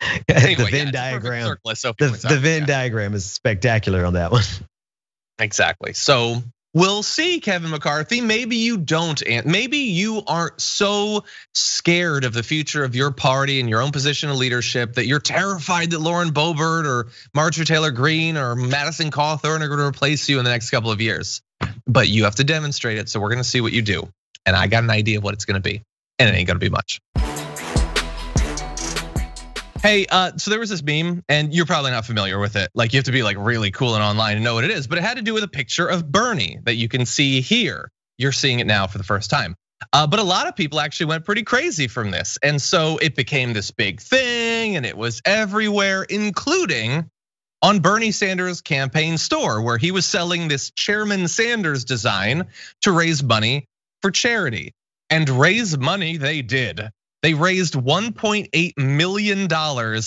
Speaker 1: [LAUGHS]
Speaker 2: Anyway, the Venn yeah, diagram. The, the Venn yeah. diagram is spectacular on that one. [LAUGHS]
Speaker 1: Exactly. So We'll see, Kevin McCarthy. Maybe you don't, and maybe you aren't so scared of the future of your party and your own position of leadership that you're terrified that Lauren Boebert or Marjorie Taylor Greene or Madison Cawthorn are going to replace you in the next couple of years. but you have to demonstrate it. So we're gonna see what you do. And I got an idea of what it's gonna be, and it ain't gonna be much. Hey, uh, so there was this meme, and you're probably not familiar with it. Like you have to be like really cool and online and know what it is, but it had to do with a picture of Bernie that you can see here. You're seeing it now for the first time. Uh, but a lot of people actually went pretty crazy from this. And so it became this big thing and it was everywhere, including on Bernie Sanders' campaign store, where he was selling this Chairman Sanders design to raise money for charity. And raise money they did. They raised $1.8 million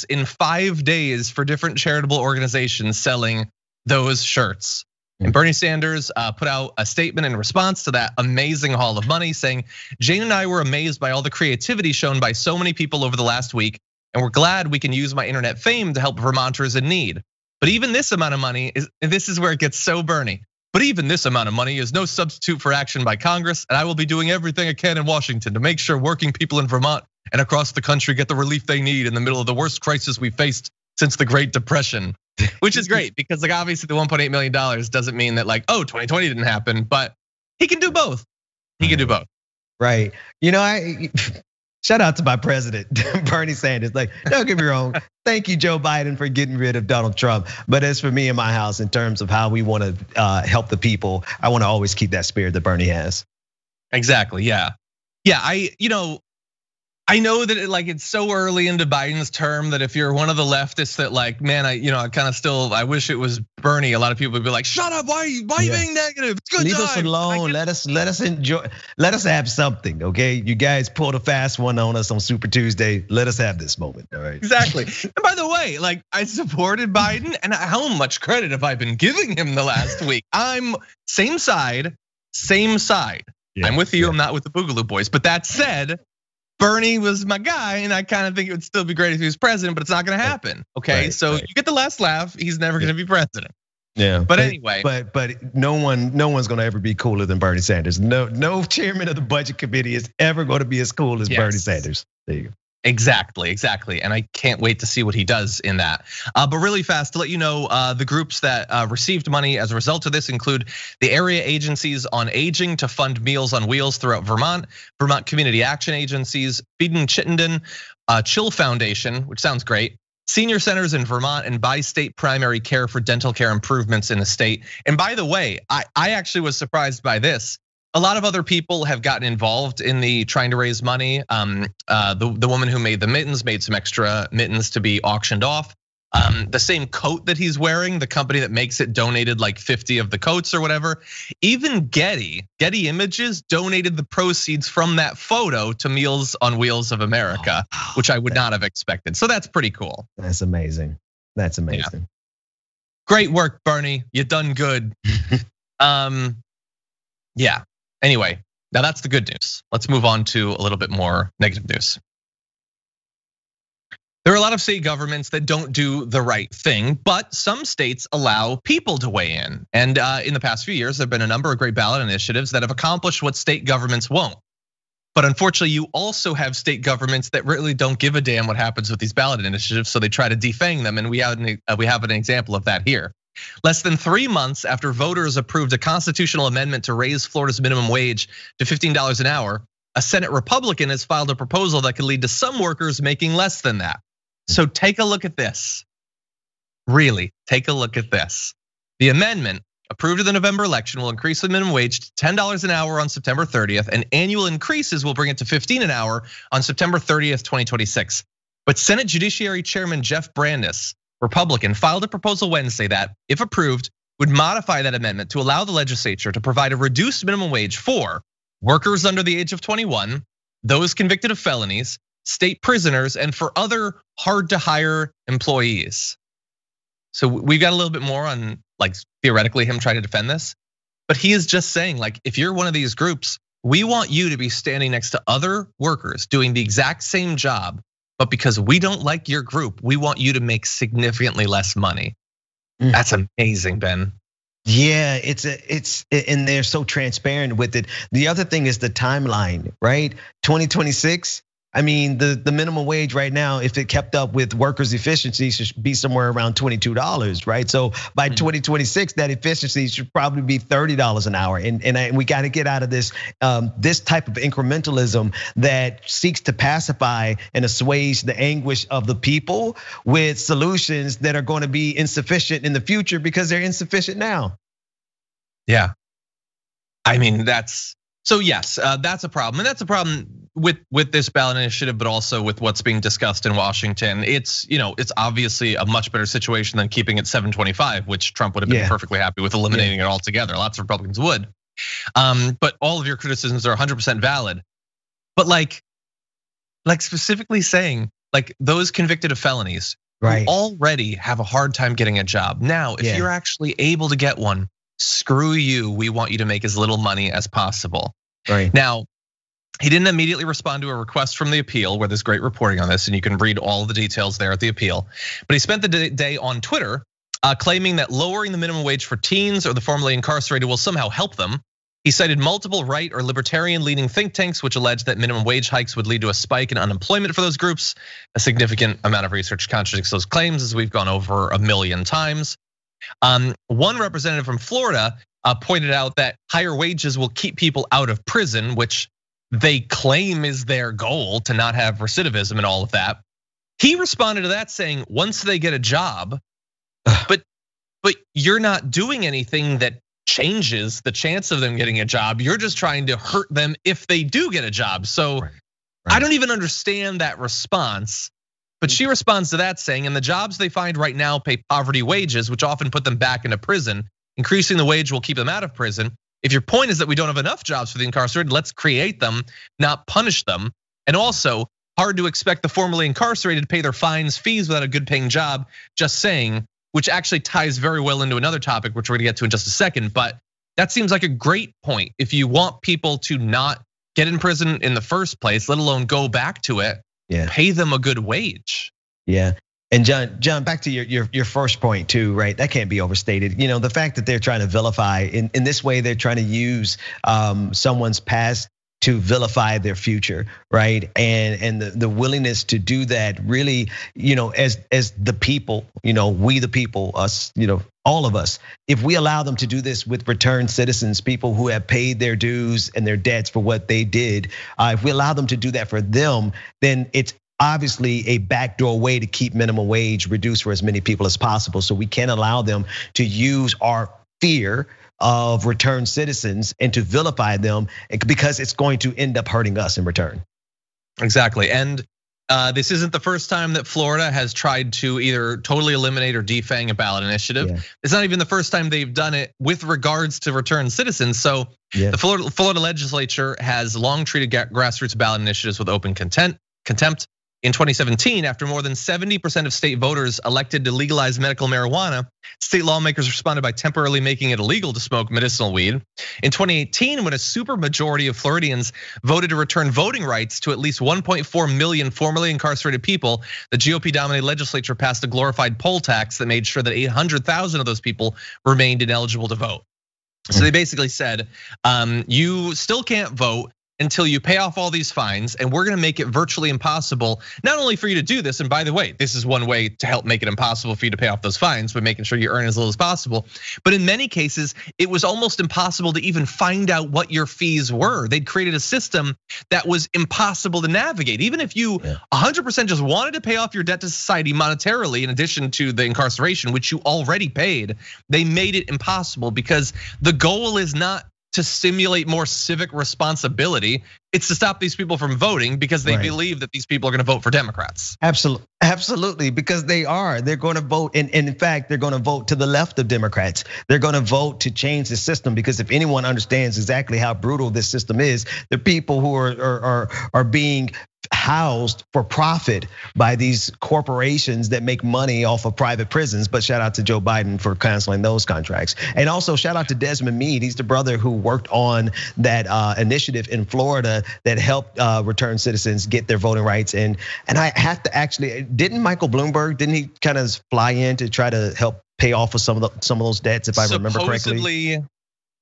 Speaker 1: in five days for different charitable organizations selling those shirts. And Bernie Sanders uh, put out a statement in response to that amazing haul of money saying, Jane and I were amazed by all the creativity shown by so many people over the last week, and we're glad we can use my internet fame to help Vermonters in need. But even this amount of money is, this is where it gets so Bernie. But even this amount of money is no substitute for action by Congress, and I will be doing everything I can in Washington to make sure working people in Vermont and across the country get the relief they need in the middle of the worst crisis we faced since the Great Depression [LAUGHS] which is great because like obviously the 1.8 million dollars doesn't mean that like oh 2020 didn't happen, but he can do both. He can do mm. both.
Speaker 2: Right. You know, I shout out to my president, [LAUGHS] Bernie Sanders. Like, don't get me wrong. [LAUGHS] Thank you, Joe Biden, for getting rid of Donald Trump. But as for me and my house, in terms of how we want to uh, help the people, I want to always keep that spirit that Bernie has.
Speaker 1: Exactly. Yeah. Yeah. I, you know, I know that it, like it's so early into Biden's term that if you're one of the leftists that like, man, I you know I kind of still I wish it was Bernie. A lot of people would be like, shut up, why are you why are you being negative? It's good
Speaker 2: Leave
Speaker 1: time.
Speaker 2: us alone. Let us let us enjoy. Let us have something, okay? You guys pulled a fast one on us on Super Tuesday. Let us have this moment, all right?
Speaker 1: Exactly. and by the way, like I supported Biden, and how much credit have I been giving him the last week? I'm same side, same side. Yeah, I'm with you. Yeah. I'm not with the Boogaloo Boys. But that said. Bernie was my guy, and I kind of think it would still be great if he was president, but it's not going to happen. Okay, right, so right. you get the last laugh. He's never going to be president.
Speaker 2: Yeah,
Speaker 1: but, but, anyway,
Speaker 2: but but no one no one's going to ever be cooler than Bernie Sanders. No no chairman of the budget committee is ever going to be as cool as yes. Bernie Sanders. There you go.
Speaker 1: Exactly, exactly. And I can't wait to see what he does in that. Uh, but really fast to let you know, uh, the groups that uh, received money as a result of this include the area agencies on aging to fund Meals on Wheels throughout Vermont, Vermont Community Action Agencies, Feeding Chittenden, Chill Foundation, which sounds great, senior centers in Vermont and Bi-State Primary Care for dental care improvements in the state. And by the way, I, I actually was surprised by this a lot of other people have gotten involved in the trying to raise money. Um, uh, the the woman who made the mittens made some extra mittens to be auctioned off. Um, the same coat that he's wearing, the company that makes it donated like 50 of the coats or whatever. Even Getty, Getty Images donated the proceeds from that photo to Meals on Wheels of America, oh, which I would not have expected. So that's pretty cool.
Speaker 2: That's amazing. That's amazing. Yeah.
Speaker 1: Great work, Bernie. You done good. [LAUGHS] um, yeah. Anyway, now that's the good news. Let's move on to a little bit more negative news. There are a lot of state governments that don't do the right thing, but some states allow people to weigh in. And uh, in the past few years, there have been a number of great ballot initiatives that have accomplished what state governments won't. But unfortunately, you also have state governments that really don't give a damn what happens with these ballot initiatives, so they try to defang them. And we have an, uh, we have an example of that here. Less than three months after voters approved a constitutional amendment to raise Florida's minimum wage to $15 an hour, a Senate Republican has filed a proposal that could lead to some workers making less than that. So take a look at this. Really, take a look at this. The amendment approved in the November election will increase the minimum wage to $10 an hour on September 30th, and annual increases will bring it to $15 an hour on September 30th, 2026. But Senate Judiciary Chairman Jeff Brandes Republican, filed a proposal Wednesday that, if approved, would modify that amendment to allow the legislature to provide a reduced minimum wage for workers under the age of 21, those convicted of felonies, state prisoners, and for other hard to hire employees. So we've got a little bit more on like theoretically him trying to defend this, but he is just saying like if you're one of these groups, we want you to be standing next to other workers doing the exact same job but because we don't like your group, we want you to make significantly less money. Mm. That's amazing, Ben.
Speaker 2: Yeah, it's a, it's and they're so transparent with it. The other thing is the timeline, right? 2026. I mean, the, the minimum wage right now, if it kept up with workers' efficiency, should be somewhere around $22, right? So by 2026, that efficiency should probably be $30 an hour. And, and, I, we got to get out of this, um, this type of incrementalism that seeks to pacify and assuage the anguish of the people with solutions that are going to be insufficient in the future because they're insufficient now.
Speaker 1: Yeah. I mean, that's so yes, uh, that's a problem, and that's a problem with with this ballot initiative, but also with what's being discussed in Washington. It's you know it's obviously a much better situation than keeping it 725, which Trump would have been yeah. perfectly happy with eliminating yeah. it altogether. Lots of Republicans would, um, but all of your criticisms are 100% valid. But like, like specifically saying like those convicted of felonies
Speaker 2: right.
Speaker 1: already have a hard time getting a job. Now, if yeah. you're actually able to get one, screw you. We want you to make as little money as possible.
Speaker 2: Right.
Speaker 1: Now, he didn't immediately respond to a request from the appeal where there's great reporting on this, and you can read all the details there at the appeal. But he spent the day on Twitter uh, claiming that lowering the minimum wage for teens or the formerly incarcerated will somehow help them. He cited multiple right or libertarian leaning think tanks, which alleged that minimum wage hikes would lead to a spike in unemployment for those groups. A significant amount of research contradicts those claims, as we've gone over a million times. Um, one representative from Florida uh, pointed out that higher wages will keep people out of prison, which they claim is their goal to not have recidivism and all of that. He responded to that saying, once they get a job, but but you're not doing anything that changes the chance of them getting a job. You're just trying to hurt them if they do get a job. So right. Right. I don't even understand that response. But she responds to that saying, and the jobs they find right now pay poverty wages, which often put them back into prison. Increasing the wage will keep them out of prison. If your point is that we don't have enough jobs for the incarcerated, let's create them, not punish them. And also, hard to expect the formerly incarcerated to pay their fines, fees without a good paying job. Just saying, which actually ties very well into another topic, which we're gonna get to in just a second. But that seems like a great point. If you want people to not get in prison in the first place, let alone go back to it, yeah. pay them a good wage.
Speaker 2: Yeah. And John, John, back to your, your your first point too, right? That can't be overstated. You know, the fact that they're trying to vilify in, in this way, they're trying to use um, someone's past to vilify their future, right? And and the, the willingness to do that really, you know, as as the people, you know, we the people, us, you know, all of us, if we allow them to do this with returned citizens, people who have paid their dues and their debts for what they did, uh, if we allow them to do that for them, then it's obviously a backdoor way to keep minimum wage reduced for as many people as possible. So we can't allow them to use our fear of returned citizens and to vilify them because it's going to end up hurting us in return.
Speaker 1: Exactly. And Uh, this isn't the first time that Florida has tried to either totally eliminate or defang a ballot initiative. Yeah. It's not even the first time they've done it with regards to returned citizens. So yeah. the Florida, Florida legislature has long treated grassroots ballot initiatives with open. Contempt. In 2017, after more than 70% of state voters elected to legalize medical marijuana, state lawmakers responded by temporarily making it illegal to smoke medicinal weed. In 2018, when a supermajority of Floridians voted to return voting rights to at least 1.4 million formerly incarcerated people, the GOP dominated legislature passed a glorified poll tax that made sure that 800,000 of those people remained ineligible to vote. So they basically said, um, you still can't vote until you pay off all these fines and we're going to make it virtually impossible not only for you to do this and by the way this is one way to help make it impossible for you to pay off those fines by making sure you earn as little as possible. But in many cases it was almost impossible to even find out what your fees were. They'd created a system that was impossible to navigate. Even if you 100% just wanted to pay off your debt to society monetarily in addition to the incarceration which you already paid they made it impossible because the goal is not to stimulate more civic responsibility. It's to stop these people from voting because they right. believe that these people are going to vote for Democrats.
Speaker 2: Absolutely, absolutely, because they are. They're going to vote, and, and in fact, they're going to vote to the left of Democrats. They're going to vote to change the system because if anyone understands exactly how brutal this system is, the people who are are are, are being housed for profit by these corporations that make money off of private prisons. But shout out to Joe Biden for canceling those contracts. And also shout out to Desmond Meade. He's the brother who worked on that uh, initiative in Florida that helped uh, return citizens get their voting rights. And and I have to actually, didn't Michael Bloomberg, didn't he kind of fly in to try to help pay off of some of the, some of those debts, if I remember correctly?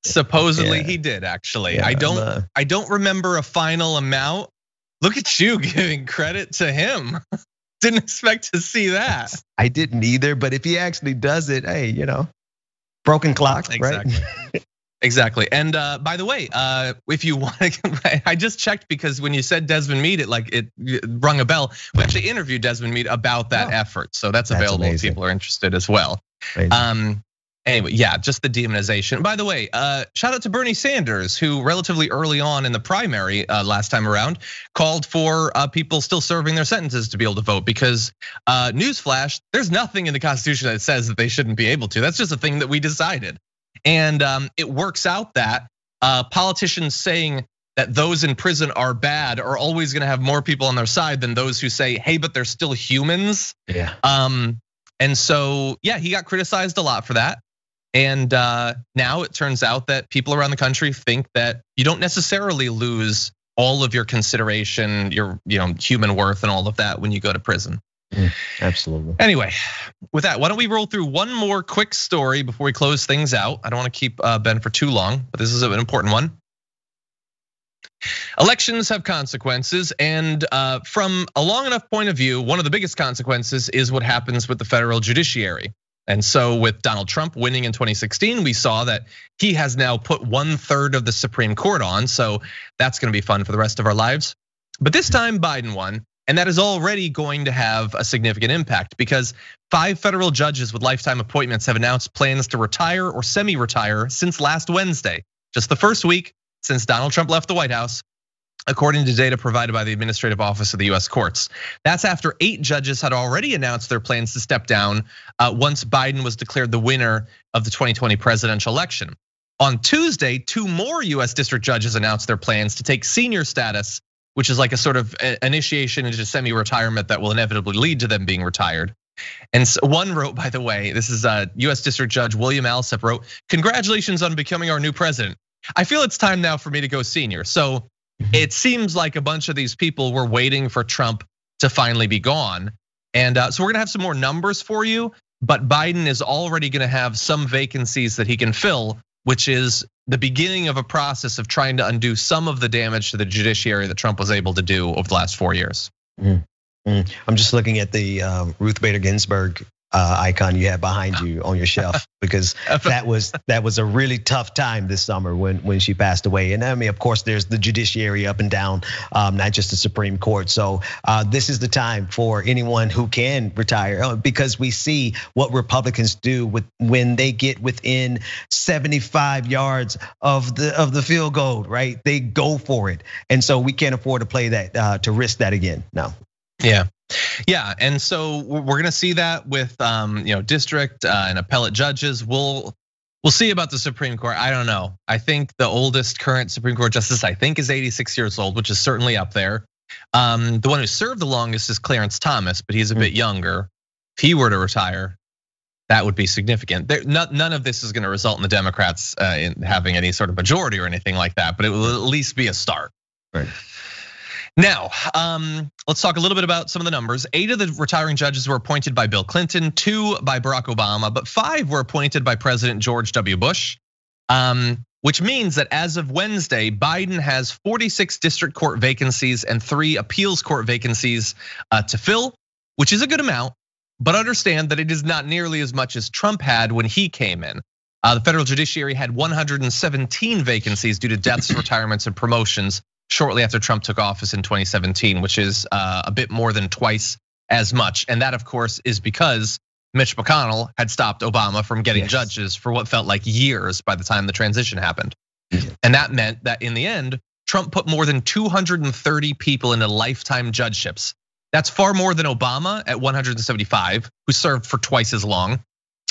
Speaker 1: Supposedly yeah. he did actually. Yeah, I don't I don't remember a final amount, look at you [LAUGHS] giving credit to him. [LAUGHS] Didn't expect to see that.
Speaker 2: I didn't either, but if he actually does it, hey, you know, broken clock,
Speaker 1: exactly.
Speaker 2: right? [LAUGHS]
Speaker 1: Exactly. And uh, by the way, uh, if you [LAUGHS] want to, I just checked because when you said Desmond Meade, it like it rung a bell. We actually interviewed Desmond Meade about that oh, effort, so that's available that's if people are interested as well. Um, anyway, yeah, just the demonization. By the way, uh, shout out to Bernie Sanders, who relatively early on in the primary uh, last time around called for uh, people still serving their sentences to be able to vote. Because uh, newsflash, there's nothing in the Constitution that says that they shouldn't be able to. That's just a thing that we decided. And um, it works out that uh, politicians saying that those in prison are bad are always going to have more people on their side than those who say, "Hey, but they're still humans."
Speaker 2: Yeah.
Speaker 1: Um, and so yeah, he got criticized a lot for that. And uh, now it turns out that people around the country think that you don't necessarily lose all of your consideration, your you know human worth, and all of that when you go to prison.
Speaker 2: Mm, absolutely.
Speaker 1: Anyway, with that, why don't we roll through one more quick story before we close things out? I don't want to keep uh, Ben for too long, but this is an important one. Elections have consequences, and uh, from a long enough point of view, one of the biggest consequences is what happens with the federal judiciary. And so, with Donald Trump winning in 2016, we saw that he has now put one third of the Supreme Court on. So, that's gonna be fun for the rest of our lives. But this time, Biden won. And that is already going to have a significant impact because five federal judges with lifetime appointments have announced plans to retire or semi retire since last Wednesday, just the first week since Donald Trump left the White House, according to data provided by the Administrative Office of the US Courts. That's after eight judges had already announced their plans to step down uh, once Biden was declared the winner of the 2020 presidential election. On Tuesday, two more US district judges announced their plans to take senior status which is like a sort of uh, initiation into semi-retirement that will inevitably lead to them being retired. And one wrote, by the way, this is uh, US District Judge William Alsup wrote, "Congratulations on becoming our new president. I feel it's time now for me to go senior." So it seems like a bunch of these people were waiting for Trump to finally be gone. And uh, so we're gonna have some more numbers for you, but Biden is already gonna have some vacancies that he can fill, which is the beginning of a process of trying to undo some of the damage to the judiciary that Trump was able to do over the last four years.
Speaker 2: Mm, mm. I'm just looking at the um, Ruth Bader Ginsburg icon you had behind you on your shelf [LAUGHS] because that was that was a really tough time this summer when when she passed away. And I mean, of course, there's the judiciary up and down, um, not just the Supreme Court. So uh, this is the time for anyone who can retire uh, because we see what Republicans do with when they get within 75 yards of the of the field goal, right? They go for it, and so we can't afford to play that to risk that again. No.
Speaker 1: Yeah. Yeah, and so we're gonna see that with um, you know district uh, and appellate judges. We'll we'll see about the Supreme Court. I don't know. I think the oldest current Supreme Court justice I think is 86 years old, which is certainly up there. Um, the one who served the longest is Clarence Thomas, but he's a bit younger. If he were to retire, that would be significant. There, none of this is going to result in the Democrats uh, in having any sort of majority or anything like that, but it will at least be a start.
Speaker 2: Right.
Speaker 1: Now, um, let's talk a little bit about some of the numbers. Eight of the retiring judges were appointed by Bill Clinton, two by Barack Obama, but five were appointed by President George W. Bush. Um, which means that as of Wednesday, Biden has 46 district court vacancies and three appeals court vacancies uh, to fill, which is a good amount. But understand that it is not nearly as much as Trump had when he came in. Uh, the federal judiciary had 117 vacancies due to deaths, [CLEARS THROAT] retirements, and promotions shortly after Trump took office in 2017, which is uh, a bit more than twice as much. And that, of course, is because Mitch McConnell had stopped Obama from getting yes. judges for what felt like years by the time the transition happened. And that meant that in the end, Trump put more than 230 people into lifetime judgeships. That's far more than Obama at 175, who served for twice as long,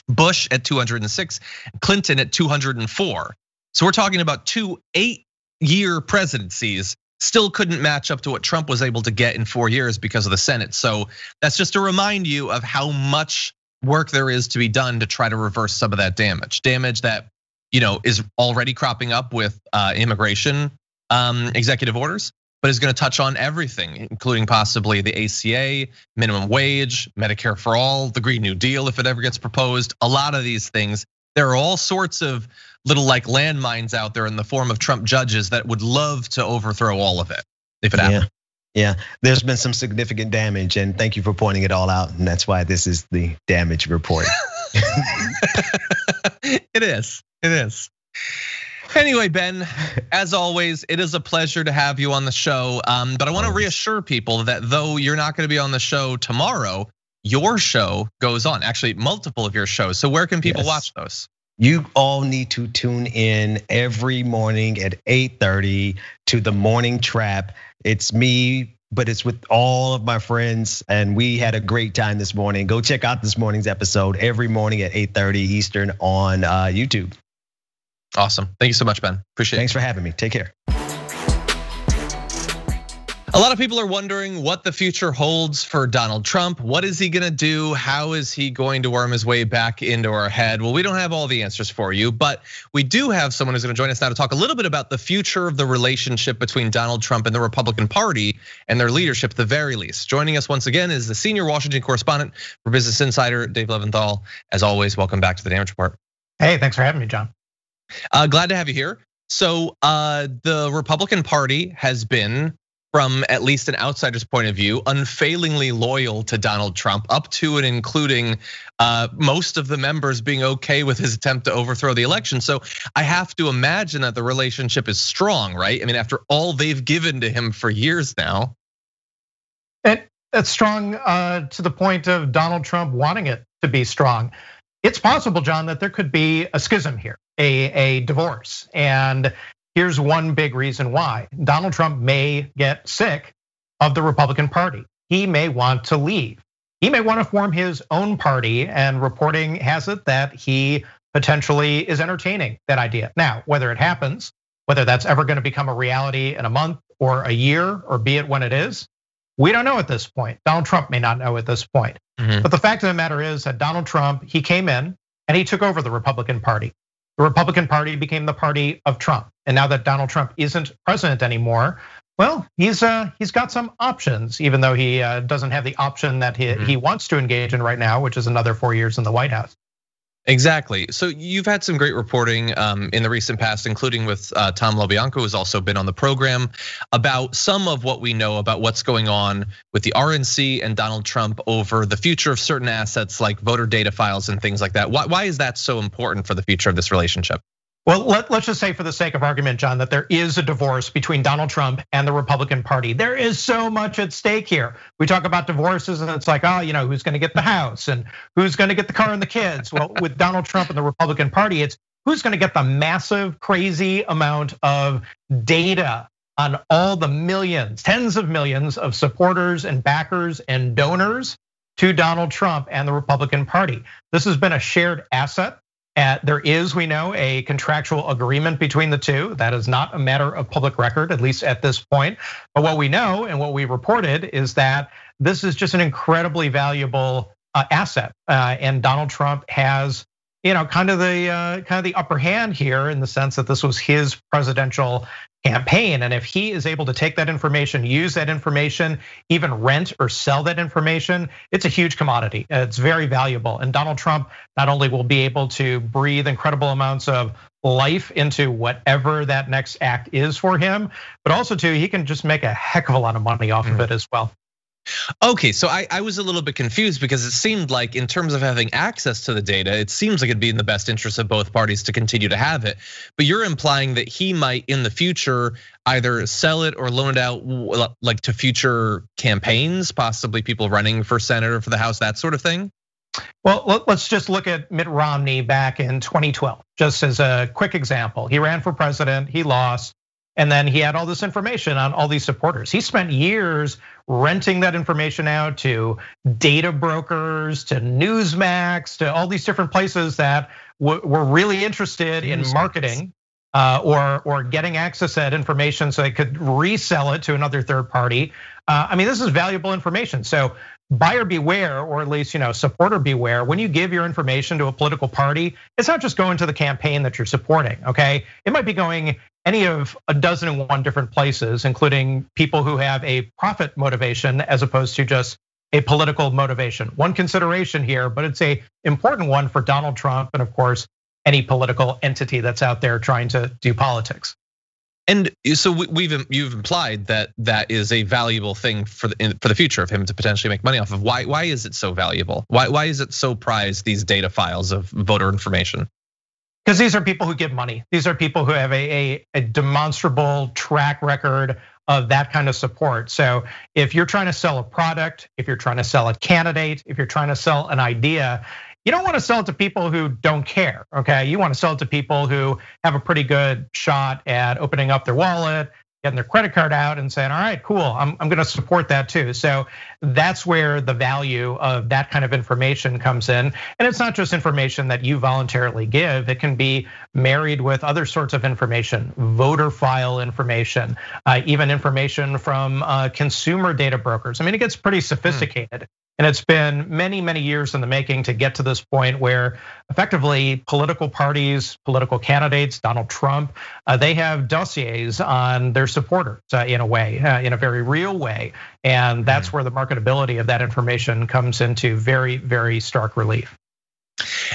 Speaker 1: Bush at 206, Clinton at 204. So we're talking about two eight year presidencies still couldn't match up to what Trump was able to get in four years because of the Senate. So that's just to remind you of how much work there is to be done to try to reverse some of that damage. Damage that you know is already cropping up with uh, immigration um, executive orders, but is going to touch on everything, including possibly the ACA, minimum wage, Medicare for all, the Green New Deal if it ever gets proposed. A lot of these things. There are all sorts of little like landmines out there in the form of Trump judges that would love to overthrow all of it if it happened.
Speaker 2: Yeah, there's been some significant damage, and thank you for pointing it all out. And that's why this is the damage report. [LAUGHS] [LAUGHS]
Speaker 1: it is. It is. Anyway, Ben, as always, it is a pleasure to have you on the show. Um, but I want to reassure people that though you're not going to be on the show tomorrow, your show goes on. Actually, multiple of your shows. So where can people yes. watch those?
Speaker 2: You all need to tune in every morning at 8:30 to the Morning Trap. It's me, but it's with all of my friends, and we had a great time this morning. Go check out this morning's episode every morning at 8:30 Eastern on uh, YouTube.
Speaker 1: Awesome. Thank you so much, Ben. Appreciate
Speaker 2: Thanks it. Thanks for having me. Take care.
Speaker 1: A lot of people are wondering what the future holds for Donald Trump. What is he gonna do? How is he going to worm his way back into our head? Well, we don't have all the answers for you, but we do have someone who's gonna join us now to talk a little bit about the future of the relationship between Donald Trump and the Republican Party and their leadership at the very least. Joining us once again is the senior Washington correspondent for Business Insider, Dave Levinthal. As always, welcome back to the Damage Report.
Speaker 12: Hey, thanks for having me, John.
Speaker 1: Uh, glad to have you here. So uh, the Republican Party has been, from at least an outsider's point of view, unfailingly loyal to Donald Trump, up to and including uh, most of the members being okay with his attempt to overthrow the election. So I have to imagine that the relationship is strong, right? I mean, after all they've given to him for years now.
Speaker 12: And it's strong to the point of Donald Trump wanting it to be strong. It's possible, John, that there could be a schism here a, a divorce. And here's one big reason why Donald Trump may get sick of the Republican Party. He may want to leave. He may want to form his own party, and reporting has it that he potentially is entertaining that idea. Now, whether it happens, whether that's ever going to become a reality in a month or a year, or be it when it is, we don't know at this point. Donald Trump may not know at this point. Mm-hmm. But the fact of the matter is that Donald Trump, he came in and he took over the Republican Party. The Republican Party became the party of Trump. And now that Donald Trump isn't president anymore, well, he's uh, he's got some options, even though he uh, doesn't have the option that he, mm-hmm. he wants to engage in right now, which is another four years in the White House.
Speaker 1: Exactly. So you've had some great reporting um, in the recent past, including with uh, Tom LoBianco, who's also been on the program, about some of what we know about what's going on with the RNC and Donald Trump over the future of certain assets like voter data files and things like that. Why, why is that so important for the future of this relationship?
Speaker 12: Well, let, us just say for the sake of argument, John, that there is a divorce between Donald Trump and the Republican Party. There is so much at stake here. We talk about divorces and it's like, oh, you know, who's gonna get the house and who's gonna get the car and the kids? Well, with Donald Trump and the Republican Party, it's who's gonna get the massive, crazy amount of data on all the millions, tens of millions of supporters and backers and donors to Donald Trump and the Republican Party. This has been a shared asset there is, we know, a contractual agreement between the two. That is not a matter of public record, at least at this point. But what we know and what we reported is that this is just an incredibly valuable uh, asset. Uh, and Donald Trump has, you know, kind of the uh, kind of the upper hand here in the sense that this was his presidential campaign. And if he is able to take that information, use that information, even rent or sell that information, it's a huge commodity. It's very valuable. And Donald Trump not only will be able to breathe incredible amounts of life into whatever that next act is for him, but also too, he can just make a heck of a lot of money off of mm. it as well.
Speaker 1: Okay, so I, I, was a little bit confused because it seemed like, in terms of having access to the data, it seems like it'd be in the best interest of both parties to continue to have it. But you're implying that he might, in the future, either sell it or loan it out, like to future campaigns, possibly people running for senator, for the House, that sort of thing.
Speaker 12: Well, let's just look at Mitt Romney back in 2012, just as a quick example. He ran for president, he lost. And then he had all this information on all these supporters. He spent years renting that information out to data brokers, to Newsmax, to all these different places that were really interested in marketing uh, or or getting access to that information so they could resell it to another third party. Uh, I mean, this is valuable information. So buyer beware, or at least you know supporter beware. When you give your information to a political party, it's not just going to the campaign that you're supporting. Okay, it might be going any of a dozen and one different places, including people who have a profit motivation as opposed to just a political motivation. One consideration here, but it's a important one for Donald Trump and of course any political entity that's out there trying to do politics.
Speaker 1: And so we've you've implied that that is a valuable thing for the for the future of him to potentially make money off of. Why why is it so valuable? Why why is it so prized these data files of voter information?
Speaker 12: Because these are people who give money. These are people who have a, a, a demonstrable track record of that kind of support. So if you're trying to sell a product, if you're trying to sell a candidate, if you're trying to sell an idea, you don't want to sell it to people who don't care, okay? You want to sell it to people who have a pretty good shot at opening up their wallet, getting their credit card out and saying, all right, cool, I'm, I'm gonna support that too. So that's where the value of that kind of information comes in. And it's not just information that you voluntarily give, it can be married with other sorts of information, voter file information, uh, even information from uh, consumer data brokers. I mean, it gets pretty hmm. sophisticated. And it's been many, many years in the making to get to this point where effectively political parties, political candidates, Donald Trump, uh, they have dossiers on their supporters uh, in a way, uh, in a very real way. And that's mm-hmm. where the marketability of that information comes into very, very stark relief.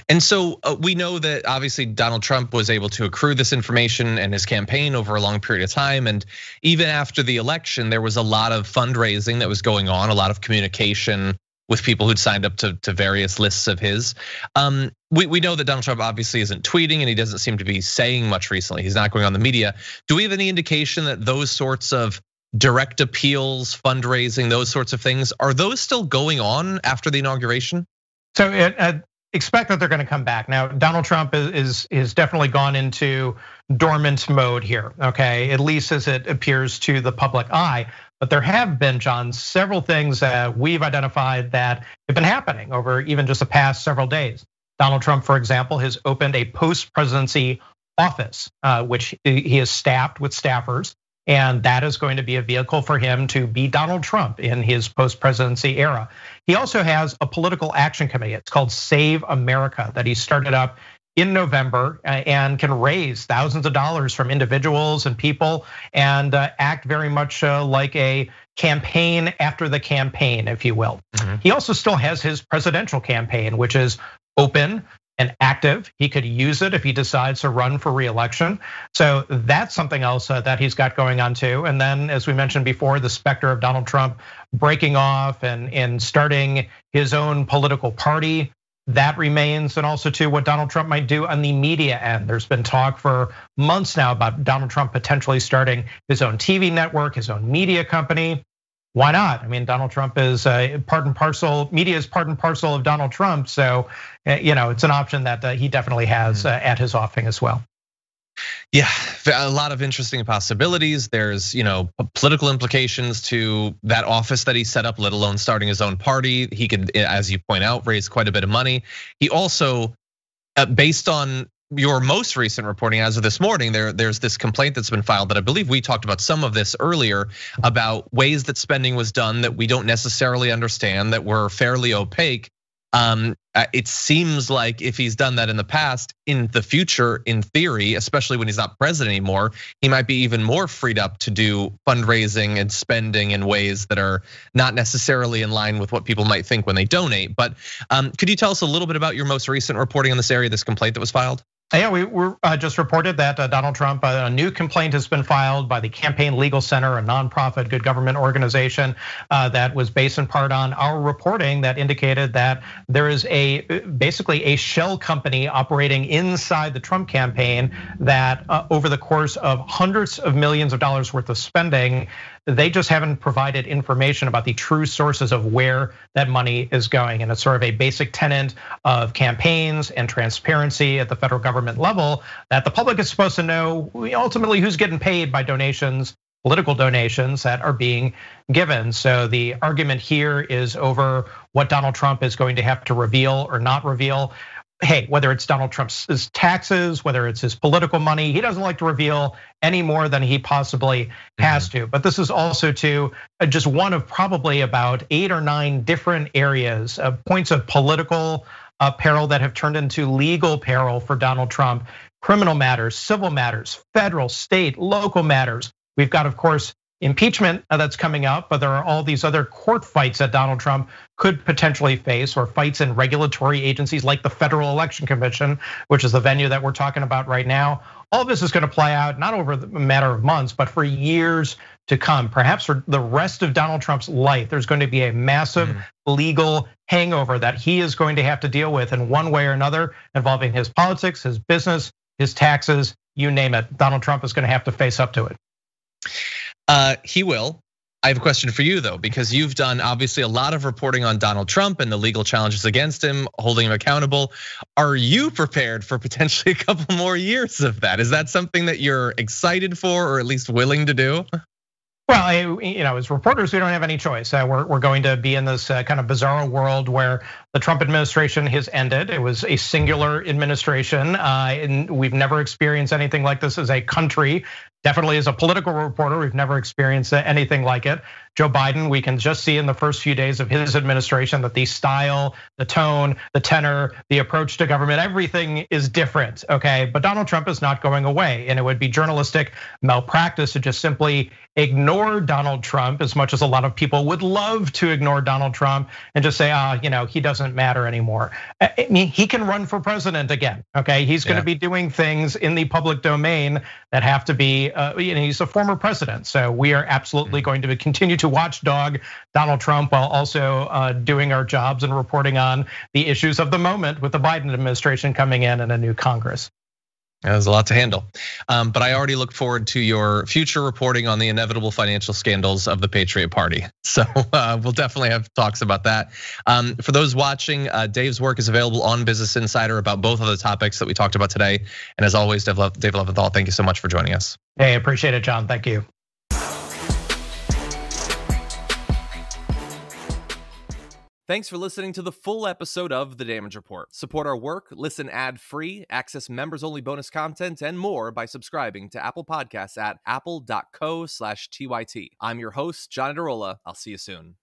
Speaker 1: And so we know that obviously Donald Trump was able to accrue this information and his campaign over a long period of time. And even after the election, there was a lot of fundraising that was going on, a lot of communication with people who'd signed up to, to various lists of his. Um, we, we know that Donald Trump obviously isn't tweeting and he doesn't seem to be saying much recently. He's not going on the media. Do we have any indication that those sorts of direct appeals, fundraising, those sorts of things, are those still going on after the inauguration?
Speaker 12: So uh, expect that they're going to come back. Now, Donald Trump is is definitely gone into dormant mode here. Okay, at least as it appears to the public eye. But there have been, John, several things that we've identified that have been happening over even just the past several days. Donald Trump, for example, has opened a post-presidency office, uh, which he has staffed with staffers. And that is going to be a vehicle for him to be Donald Trump in his post presidency era. He also has a political action committee. It's called Save America that he started up in November uh, and can raise thousands of dollars from individuals and people and uh, act very much uh, like a campaign after the campaign, if you will. Mm-hmm. He also still has his presidential campaign, which is open and active. He could use it if he decides to run for reelection. So that's something else that he's got going on too. And then, as we mentioned before, the specter of Donald Trump breaking off and, and starting his own political party that remains, and also to what Donald Trump might do on the media end. There's been talk for months now about Donald Trump potentially starting his own TV network, his own media company. Why not? I mean, Donald Trump is part and parcel. Media is part and parcel of Donald Trump, so you know it's an option that uh, he definitely has mm-hmm. uh, at his offing as well.
Speaker 1: Yeah, a lot of interesting possibilities. There's, you know, political implications to that office that he set up, let alone starting his own party. He could, as you point out, raise quite a bit of money. He also, uh, based on your most recent reporting as of this morning, there there's this complaint that's been filed that I believe we talked about some of this earlier about ways that spending was done that we don't necessarily understand that were fairly opaque um, uh, it seems like if he's done that in the past, in the future, in theory, especially when he's not president anymore, he might be even more freed up to do fundraising and spending in ways that are not necessarily in line with what people might think when they donate. But um, could you tell us a little bit about your most recent reporting on this area, this complaint that was filed?
Speaker 12: Yeah, we were uh, just reported that uh, Donald Trump, uh, a new complaint has been filed by the Campaign Legal Center, a nonprofit good government organization that was based in part on our reporting that indicated that there is a basically a shell company operating inside the Trump campaign that over the course of hundreds of millions of dollars worth of spending they just haven't provided information about the true sources of where that money is going. And it's sort of a basic tenet of campaigns and transparency at the federal government level that the public is supposed to know ultimately who's getting paid by donations, political donations that are being given. So the argument here is over what Donald Trump is going to have to reveal or not reveal hey, whether it's Donald Trump's taxes, whether it's his political money, he doesn't like to reveal any more than he possibly has mm-hmm. to. But this is also to uh, just one of probably about eight or nine different areas of points of political peril that have turned into legal peril for Donald Trump. Criminal matters, civil matters, federal, state, local matters. We've got, of course, impeachment that's coming up, but there are all these other court fights that Donald Trump could potentially face, or fights in regulatory agencies like the Federal Election Commission, which is the venue that we're talking about right now. All this is going to play out not over a matter of months, but for years to come. Perhaps for the rest of Donald Trump's life, there's going to be a massive mm. legal hangover that he is going to have to deal with in one way or another, involving his politics, his business, his taxes, you name it. Donald Trump is going to have to face up to it.
Speaker 1: Uh, he will. I have a question for you though, because you've done obviously a lot of reporting on Donald Trump and the legal challenges against him, holding him accountable. Are you prepared for potentially [LAUGHS] a couple more years of that? Is that something that you're excited for, or at least willing to do?
Speaker 12: Well, you know, as reporters, we don't have any choice. Uh, we're, we're going to be in this uh, kind of bizarre world where the Trump administration has ended. It was a singular administration, and we've never experienced anything like this as a country. Definitely, as a political reporter, we've never experienced anything like it. Joe Biden, we can just see in the first few days of his administration that the style, the tone, the tenor, the approach to government, everything is different, okay? But Donald Trump is not going away. And it would be journalistic malpractice to just simply ignore Donald Trump as much as a lot of people would love to ignore Donald Trump and just say, ah, you know, he doesn't matter anymore. I mean, he can run for president again, okay? He's gonna be doing things in the public domain that have to be, uh, you know, he's a former president. So we are absolutely mm-hmm. going to continue to watchdog Donald Trump while also uh, doing our jobs and reporting on the issues of the moment with the Biden administration coming in and a new Congress.
Speaker 1: There's a lot to handle. Um, but I already look forward to your future reporting on the inevitable financial scandals of the Patriot Party. [LAUGHS] So uh, we'll definitely have talks about that. Um, for those watching, uh, Dave's work is available on Business Insider about both of the topics that we talked about today. And as always, Dave Levinthal, thank you so much for joining us.
Speaker 12: Hey, appreciate it, John. Thank you.
Speaker 13: Thanks for listening to the full episode of The Damage Report. Support our work, listen ad free, access members only bonus content, and more by subscribing to Apple Podcasts at apple.co slash TYT. I'm your host, John Iadarola. I'll see you soon.